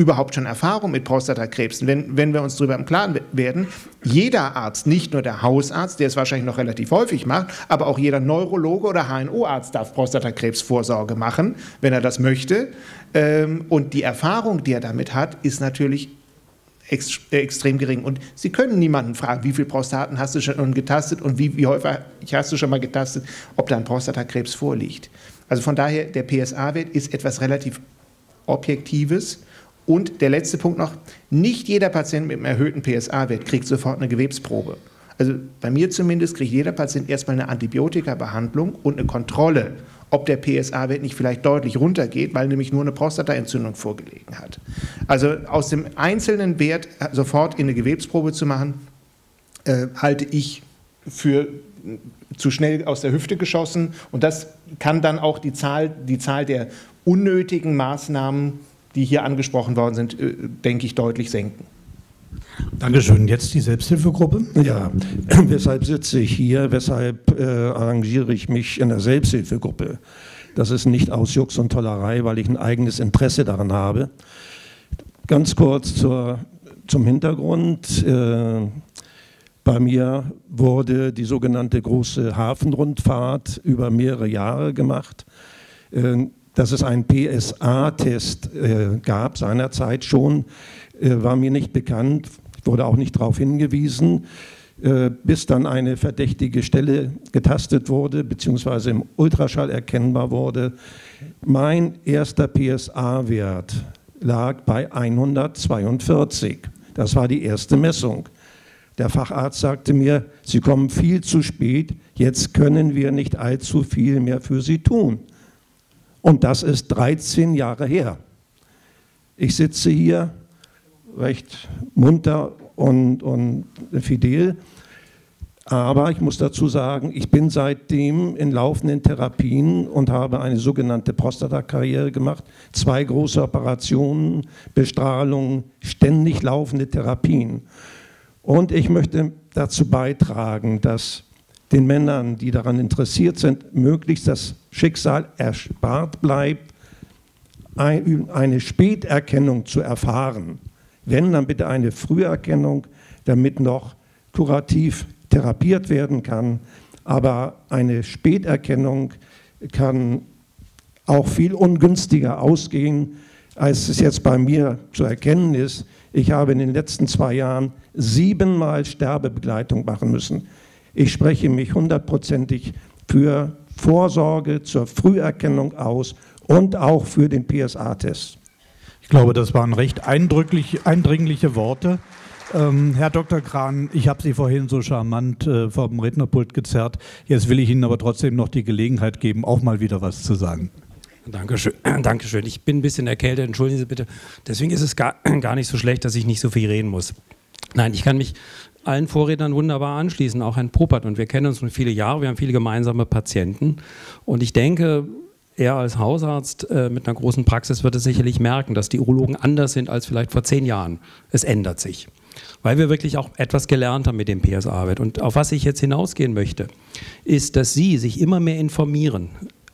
[SPEAKER 4] überhaupt schon Erfahrung mit Prostatakrebs. Wenn, wenn wir uns darüber im Klaren werden, jeder Arzt, nicht nur der Hausarzt, der es wahrscheinlich noch relativ häufig macht, aber auch jeder Neurologe oder HNO-Arzt darf Prostatakrebsvorsorge machen, wenn er das möchte. Ähm, und die Erfahrung, die er damit hat, ist natürlich ex extrem gering. Und Sie können niemanden fragen, wie viele Prostaten hast du schon getastet und wie, wie häufig hast du schon mal getastet, ob da ein Prostatakrebs vorliegt. Also von daher, der PSA-Wert ist etwas relativ Objektives. Und der letzte Punkt noch, nicht jeder Patient mit einem erhöhten PSA-Wert kriegt sofort eine Gewebsprobe. Also bei mir zumindest kriegt jeder Patient erstmal eine Antibiotikabehandlung und eine Kontrolle, ob der PSA-Wert nicht vielleicht deutlich runtergeht, weil nämlich nur eine Prostataentzündung vorgelegen hat. Also aus dem einzelnen Wert sofort in eine Gewebsprobe zu machen, äh, halte ich für zu schnell aus der Hüfte geschossen. Und das kann dann auch die Zahl, die Zahl der unnötigen Maßnahmen, die hier angesprochen worden sind, äh, denke ich, deutlich senken.
[SPEAKER 2] Dankeschön. Jetzt die Selbsthilfegruppe.
[SPEAKER 6] Ja, [CLEARS THROAT] weshalb sitze ich hier? Weshalb äh, arrangiere ich mich in der Selbsthilfegruppe? Das ist nicht aus Jux und Tollerei, weil ich ein eigenes Interesse daran habe. Ganz kurz zur, zum Hintergrund. Äh, bei mir wurde die sogenannte große Hafenrundfahrt über mehrere Jahre gemacht. Äh, dass es einen PSA-Test äh, gab, seinerzeit schon, äh, war mir nicht bekannt, wurde auch nicht darauf hingewiesen, äh, bis dann eine verdächtige Stelle getastet wurde, beziehungsweise im Ultraschall erkennbar wurde. Mein erster PSA-Wert lag bei 142. Das war die erste Messung. Der Facharzt sagte mir, Sie kommen viel zu spät, jetzt können wir nicht allzu viel mehr für Sie tun. Und das ist 13 Jahre her. Ich sitze hier recht munter und, und fidel. Aber ich muss dazu sagen, ich bin seitdem in laufenden Therapien und habe eine sogenannte Prostatakarriere gemacht. Zwei große Operationen, Bestrahlung, ständig laufende Therapien. Und ich möchte dazu beitragen, dass den Männern, die daran interessiert sind, möglichst das Schicksal erspart bleibt, eine Späterkennung zu erfahren. Wenn, dann bitte eine Früherkennung, damit noch kurativ therapiert werden kann. Aber eine Späterkennung kann auch viel ungünstiger ausgehen, als es jetzt bei mir zu erkennen ist. Ich habe in den letzten zwei Jahren siebenmal Sterbebegleitung machen müssen. Ich spreche mich hundertprozentig für Vorsorge zur Früherkennung aus und auch für den PSA-Test.
[SPEAKER 2] Ich glaube, das waren recht eindringliche Worte. Ähm, Herr Dr. Kran, ich habe Sie vorhin so charmant äh, vom Rednerpult gezerrt. Jetzt will ich Ihnen aber trotzdem noch die Gelegenheit geben, auch mal wieder was zu sagen.
[SPEAKER 3] Dankeschön. [CLEARS THROAT] Dankeschön. Ich bin ein bisschen erkältet, entschuldigen Sie bitte. Deswegen ist es gar, [CLEARS THROAT] gar nicht so schlecht, dass ich nicht so viel reden muss. Nein, ich kann mich allen Vorrednern wunderbar anschließen, auch Herrn Popert. Und wir kennen uns schon viele Jahre, wir haben viele gemeinsame Patienten. Und ich denke, er als Hausarzt äh, mit einer großen Praxis wird es sicherlich merken, dass die Urologen anders sind als vielleicht vor zehn Jahren. Es ändert sich. Weil wir wirklich auch etwas gelernt haben mit dem PSA-Wert. Und auf was ich jetzt hinausgehen möchte, ist, dass Sie sich immer mehr informieren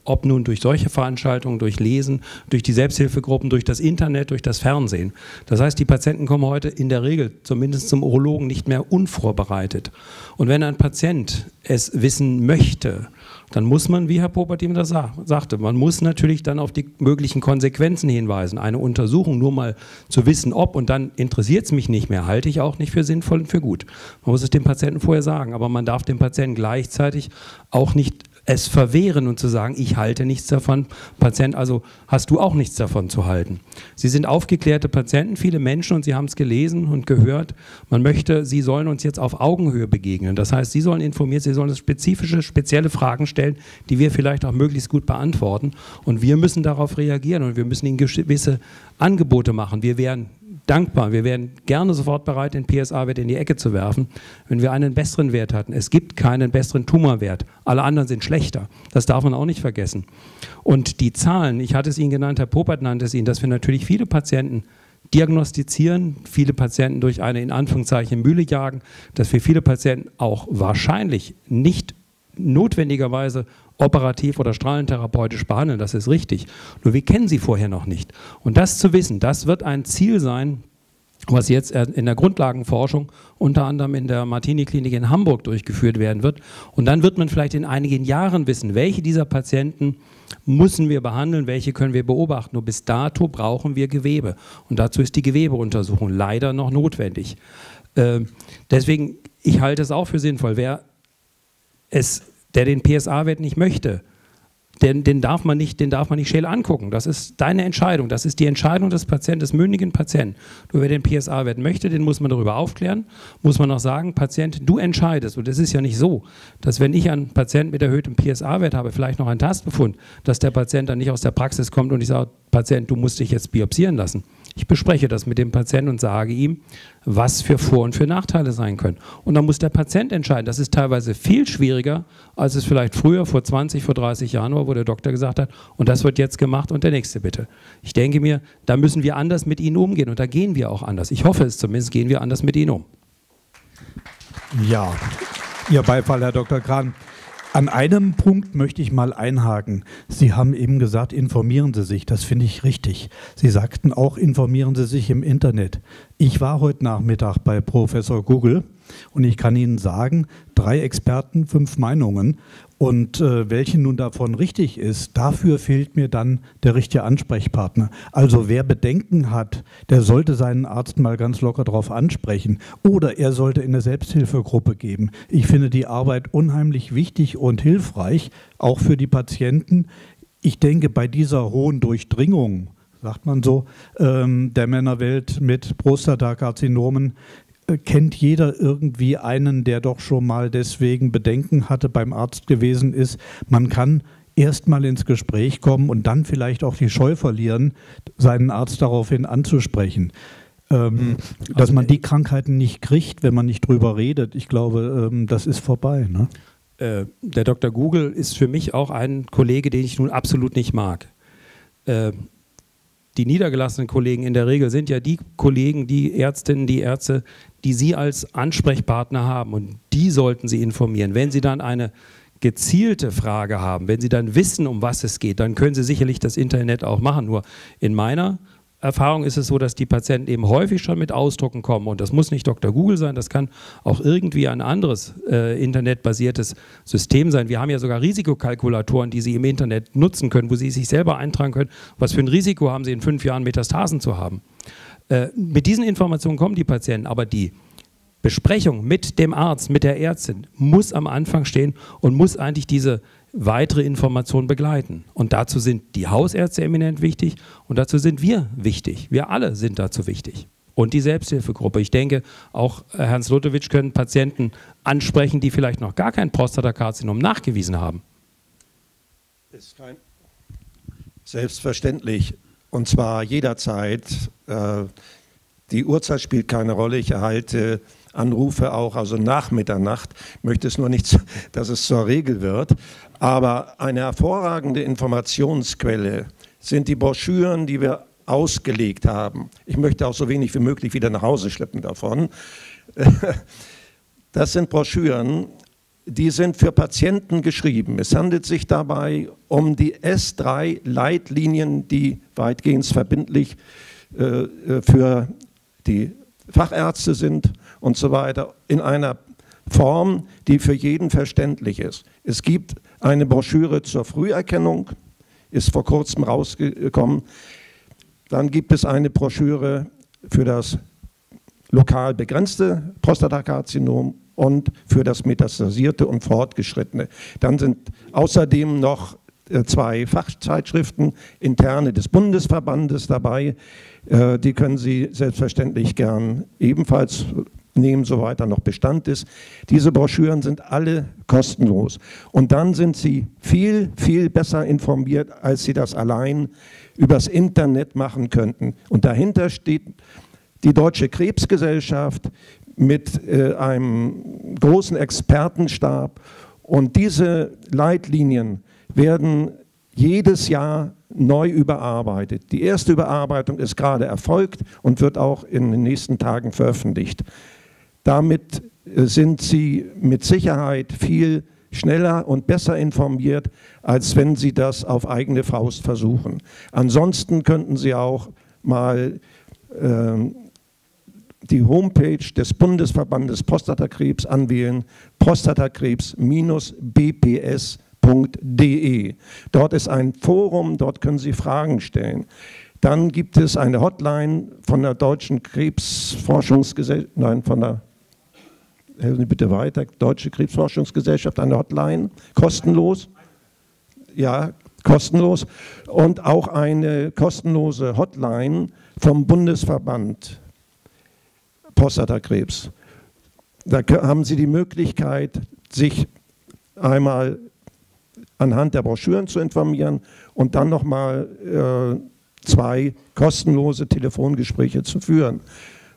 [SPEAKER 3] ob nun durch solche Veranstaltungen, durch Lesen, durch die Selbsthilfegruppen, durch das Internet, durch das Fernsehen. Das heißt, die Patienten kommen heute in der Regel, zumindest zum Urologen, nicht mehr unvorbereitet. Und wenn ein Patient es wissen möchte, dann muss man, wie Herr Popert ihm das sagte, man muss natürlich dann auf die möglichen Konsequenzen hinweisen. Eine Untersuchung nur mal zu wissen, ob und dann interessiert es mich nicht mehr, halte ich auch nicht für sinnvoll und für gut. Man muss es dem Patienten vorher sagen, aber man darf dem Patienten gleichzeitig auch nicht es verwehren und zu sagen, ich halte nichts davon, Patient, also hast du auch nichts davon zu halten. Sie sind aufgeklärte Patienten, viele Menschen und Sie haben es gelesen und gehört. Man möchte, Sie sollen uns jetzt auf Augenhöhe begegnen. Das heißt, Sie sollen informiert, Sie sollen spezifische, spezielle Fragen stellen, die wir vielleicht auch möglichst gut beantworten. Und wir müssen darauf reagieren und wir müssen Ihnen gewisse Angebote machen. Wir wären dankbar. Wir wären gerne sofort bereit, den PSA-Wert in die Ecke zu werfen, wenn wir einen besseren Wert hatten. Es gibt keinen besseren Tumorwert. Alle anderen sind schlechter. Das darf man auch nicht vergessen. Und die Zahlen, ich hatte es Ihnen genannt, Herr Popert nannte es Ihnen, dass wir natürlich viele Patienten diagnostizieren, viele Patienten durch eine in Anführungszeichen Mühle jagen, dass wir viele Patienten auch wahrscheinlich nicht notwendigerweise operativ oder strahlentherapeutisch behandeln, das ist richtig. Nur wir kennen sie vorher noch nicht. Und das zu wissen, das wird ein Ziel sein, was jetzt in der Grundlagenforschung unter anderem in der Martini-Klinik in Hamburg durchgeführt werden wird. Und dann wird man vielleicht in einigen Jahren wissen, welche dieser Patienten müssen wir behandeln, welche können wir beobachten. Nur bis dato brauchen wir Gewebe. Und dazu ist die Gewebeuntersuchung leider noch notwendig. Äh, deswegen, ich halte es auch für sinnvoll, wer es, der den PSA-Wert nicht möchte, den, den, darf man nicht, den darf man nicht schäl angucken. Das ist deine Entscheidung. Das ist die Entscheidung des Patienten, des mündigen Patienten. Nur wer den PSA-Wert möchte, den muss man darüber aufklären. Muss man auch sagen, Patient, du entscheidest. Und es ist ja nicht so, dass wenn ich einen Patienten mit erhöhtem PSA-Wert habe, vielleicht noch einen Tastbefund, dass der Patient dann nicht aus der Praxis kommt und ich sage, Patient, du musst dich jetzt biopsieren lassen. Ich bespreche das mit dem Patienten und sage ihm, was für Vor- und für Nachteile sein können. Und dann muss der Patient entscheiden. Das ist teilweise viel schwieriger, als es vielleicht früher, vor 20, vor 30 Jahren war, wo der Doktor gesagt hat, und das wird jetzt gemacht und der nächste bitte. Ich denke mir, da müssen wir anders mit ihnen umgehen und da gehen wir auch anders. Ich hoffe es zumindest, gehen wir anders mit ihnen um.
[SPEAKER 2] Ja, Ihr Beifall, Herr Dr. Kran. An einem Punkt möchte ich mal einhaken. Sie haben eben gesagt, informieren Sie sich. Das finde ich richtig. Sie sagten auch, informieren Sie sich im Internet. Ich war heute Nachmittag bei Professor Google und ich kann Ihnen sagen, drei Experten, fünf Meinungen. Und äh, welche nun davon richtig ist, dafür fehlt mir dann der richtige Ansprechpartner. Also wer Bedenken hat, der sollte seinen Arzt mal ganz locker darauf ansprechen. Oder er sollte in eine Selbsthilfegruppe geben. Ich finde die Arbeit unheimlich wichtig und hilfreich, auch für die Patienten. Ich denke, bei dieser hohen Durchdringung, sagt man so, ähm, der Männerwelt mit Prostatakarzinomen kennt jeder irgendwie einen, der doch schon mal deswegen Bedenken hatte, beim Arzt gewesen ist. Man kann erst mal ins Gespräch kommen und dann vielleicht auch die Scheu verlieren, seinen Arzt daraufhin anzusprechen. Ähm, hm. dass also man die Krankheiten nicht kriegt, wenn man nicht drüber redet, ich glaube, ähm, das ist vorbei. Ne?
[SPEAKER 3] Äh, der Dr. Google ist für mich auch ein Kollege, den ich nun absolut nicht mag. Äh, die niedergelassenen Kollegen in der Regel sind ja die Kollegen, die Ärztinnen, die Ärzte, die Sie als Ansprechpartner haben und die sollten Sie informieren. Wenn Sie dann eine gezielte Frage haben, wenn Sie dann wissen, um was es geht, dann können Sie sicherlich das Internet auch machen. Nur in meiner Erfahrung ist es so, dass die Patienten eben häufig schon mit Ausdrucken kommen. Und das muss nicht Dr. Google sein, das kann auch irgendwie ein anderes äh, internetbasiertes System sein. Wir haben ja sogar Risikokalkulatoren, die Sie im Internet nutzen können, wo Sie sich selber eintragen können, was für ein Risiko haben Sie in fünf Jahren Metastasen zu haben. Äh, mit diesen Informationen kommen die Patienten, aber die Besprechung mit dem Arzt, mit der Ärztin muss am Anfang stehen und muss eigentlich diese weitere Information begleiten. Und dazu sind die Hausärzte eminent wichtig und dazu sind wir wichtig. Wir alle sind dazu wichtig. Und die Selbsthilfegruppe. Ich denke, auch Herrn Slotowitsch können Patienten ansprechen, die vielleicht noch gar kein Prostatakarzinom nachgewiesen haben.
[SPEAKER 6] Ist kein Selbstverständlich. Und zwar jederzeit. Äh, die Uhrzeit spielt keine Rolle. Ich erhalte Anrufe auch, also nach Mitternacht. Ich möchte es nur nicht, [LAUGHS] dass es zur Regel wird. Aber eine hervorragende Informationsquelle sind die Broschüren, die wir ausgelegt haben. Ich möchte auch so wenig wie möglich wieder nach Hause schleppen davon. [LAUGHS] Das sind Broschüren, die sind für Patienten geschrieben. Es handelt sich dabei um die S3-Leitlinien, die weitgehend verbindlich äh, äh, für die Fachärzte sind und so weiter, in einer Form, die für jeden verständlich ist. Es gibt eine Broschüre zur Früherkennung, ist vor kurzem rausgekommen. Dann gibt es eine Broschüre für das lokal begrenzte Prostatakarzinom und für das metastasierte und fortgeschrittene. Dann sind außerdem noch äh, zwei Fachzeitschriften, interne des Bundesverbandes dabei. Äh, die können Sie selbstverständlich gern ebenfalls nehmen, soweit er noch Bestand ist. Diese Broschüren sind alle kostenlos. Und dann sind Sie viel, viel besser informiert, als Sie das allein übers Internet machen könnten. Und dahinter steht die Deutsche Krebsgesellschaft mit äh, einem großen Expertenstab. Und diese Leitlinien werden jedes Jahr neu überarbeitet. Die erste Überarbeitung ist gerade erfolgt und wird auch in den nächsten Tagen veröffentlicht. Damit äh, sind Sie mit Sicherheit viel schneller und besser informiert, als wenn Sie das auf eigene Faust versuchen. Ansonsten könnten Sie auch mal äh, die Homepage des Bundesverbandes Prostatakrebs anwählen, prostatakrebs-bps.de. Dort ist ein Forum, dort können Sie Fragen stellen. Dann gibt es eine Hotline von der Deutschen Krebsforschungsgesellschaft, nein, von der, helfen Sie bitte weiter, Deutsche Krebsforschungsgesellschaft, eine Hotline, kostenlos. Ja, kostenlos. Und auch eine kostenlose Hotline vom Bundesverband Prostatakrebs. Da haben Sie die Möglichkeit, sich einmal anhand der Broschüren zu informieren und dann nochmal äh, zwei kostenlose Telefongespräche zu führen.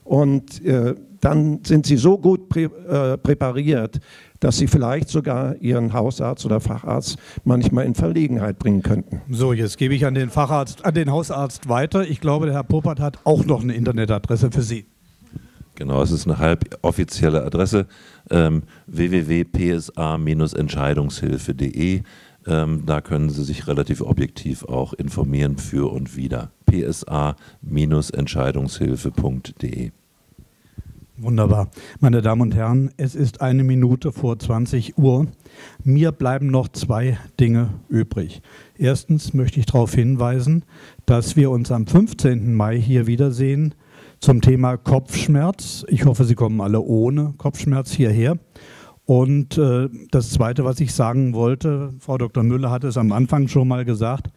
[SPEAKER 6] Und äh, dann sind Sie so gut prä äh, präpariert, dass Sie vielleicht sogar Ihren Hausarzt oder Facharzt manchmal in Verlegenheit bringen könnten.
[SPEAKER 2] So, jetzt gebe ich an den Facharzt, an den Hausarzt weiter. Ich glaube, der Herr Poppert hat auch noch eine Internetadresse für Sie.
[SPEAKER 5] Genau, es ist eine halboffizielle Adresse ähm, www.psa-entscheidungshilfe.de. Ähm, da können Sie sich relativ objektiv auch informieren für und wieder. psa-entscheidungshilfe.de.
[SPEAKER 2] Wunderbar. Meine Damen und Herren, es ist eine Minute vor 20 Uhr. Mir bleiben noch zwei Dinge übrig. Erstens möchte ich darauf hinweisen, dass wir uns am 15. Mai hier wiedersehen zum Thema Kopfschmerz. Ich hoffe, Sie kommen alle ohne Kopfschmerz hierher. Und äh, das Zweite, was ich sagen wollte, Frau Dr. Müller hat es am Anfang schon mal gesagt,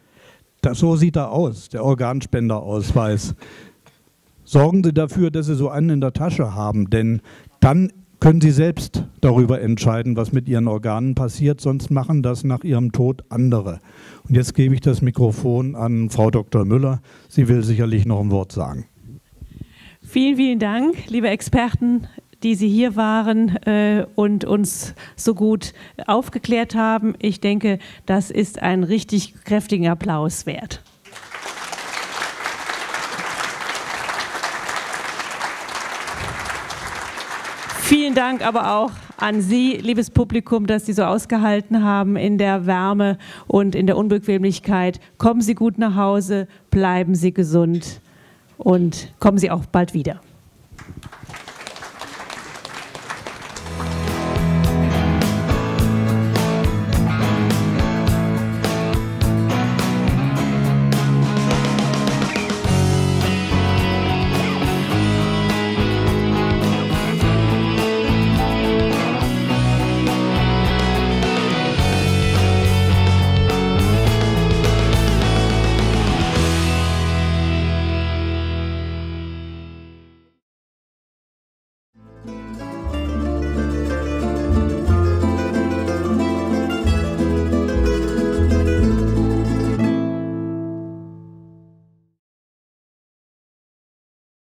[SPEAKER 2] das, so sieht er aus, der Organspenderausweis. Sorgen Sie dafür, dass Sie so einen in der Tasche haben, denn dann können Sie selbst darüber entscheiden, was mit Ihren Organen passiert, sonst machen das nach Ihrem Tod andere. Und jetzt gebe ich das Mikrofon an Frau Dr. Müller. Sie will sicherlich noch ein Wort sagen.
[SPEAKER 1] Vielen, vielen Dank, liebe Experten, die Sie hier waren äh, und uns so gut aufgeklärt haben. Ich denke, das ist ein richtig kräftigen Applaus wert. Vielen Dank aber auch an Sie, liebes Publikum, dass Sie so ausgehalten haben in der Wärme und in der Unbequemlichkeit. Kommen Sie gut nach Hause, bleiben Sie gesund und kommen Sie auch bald wieder.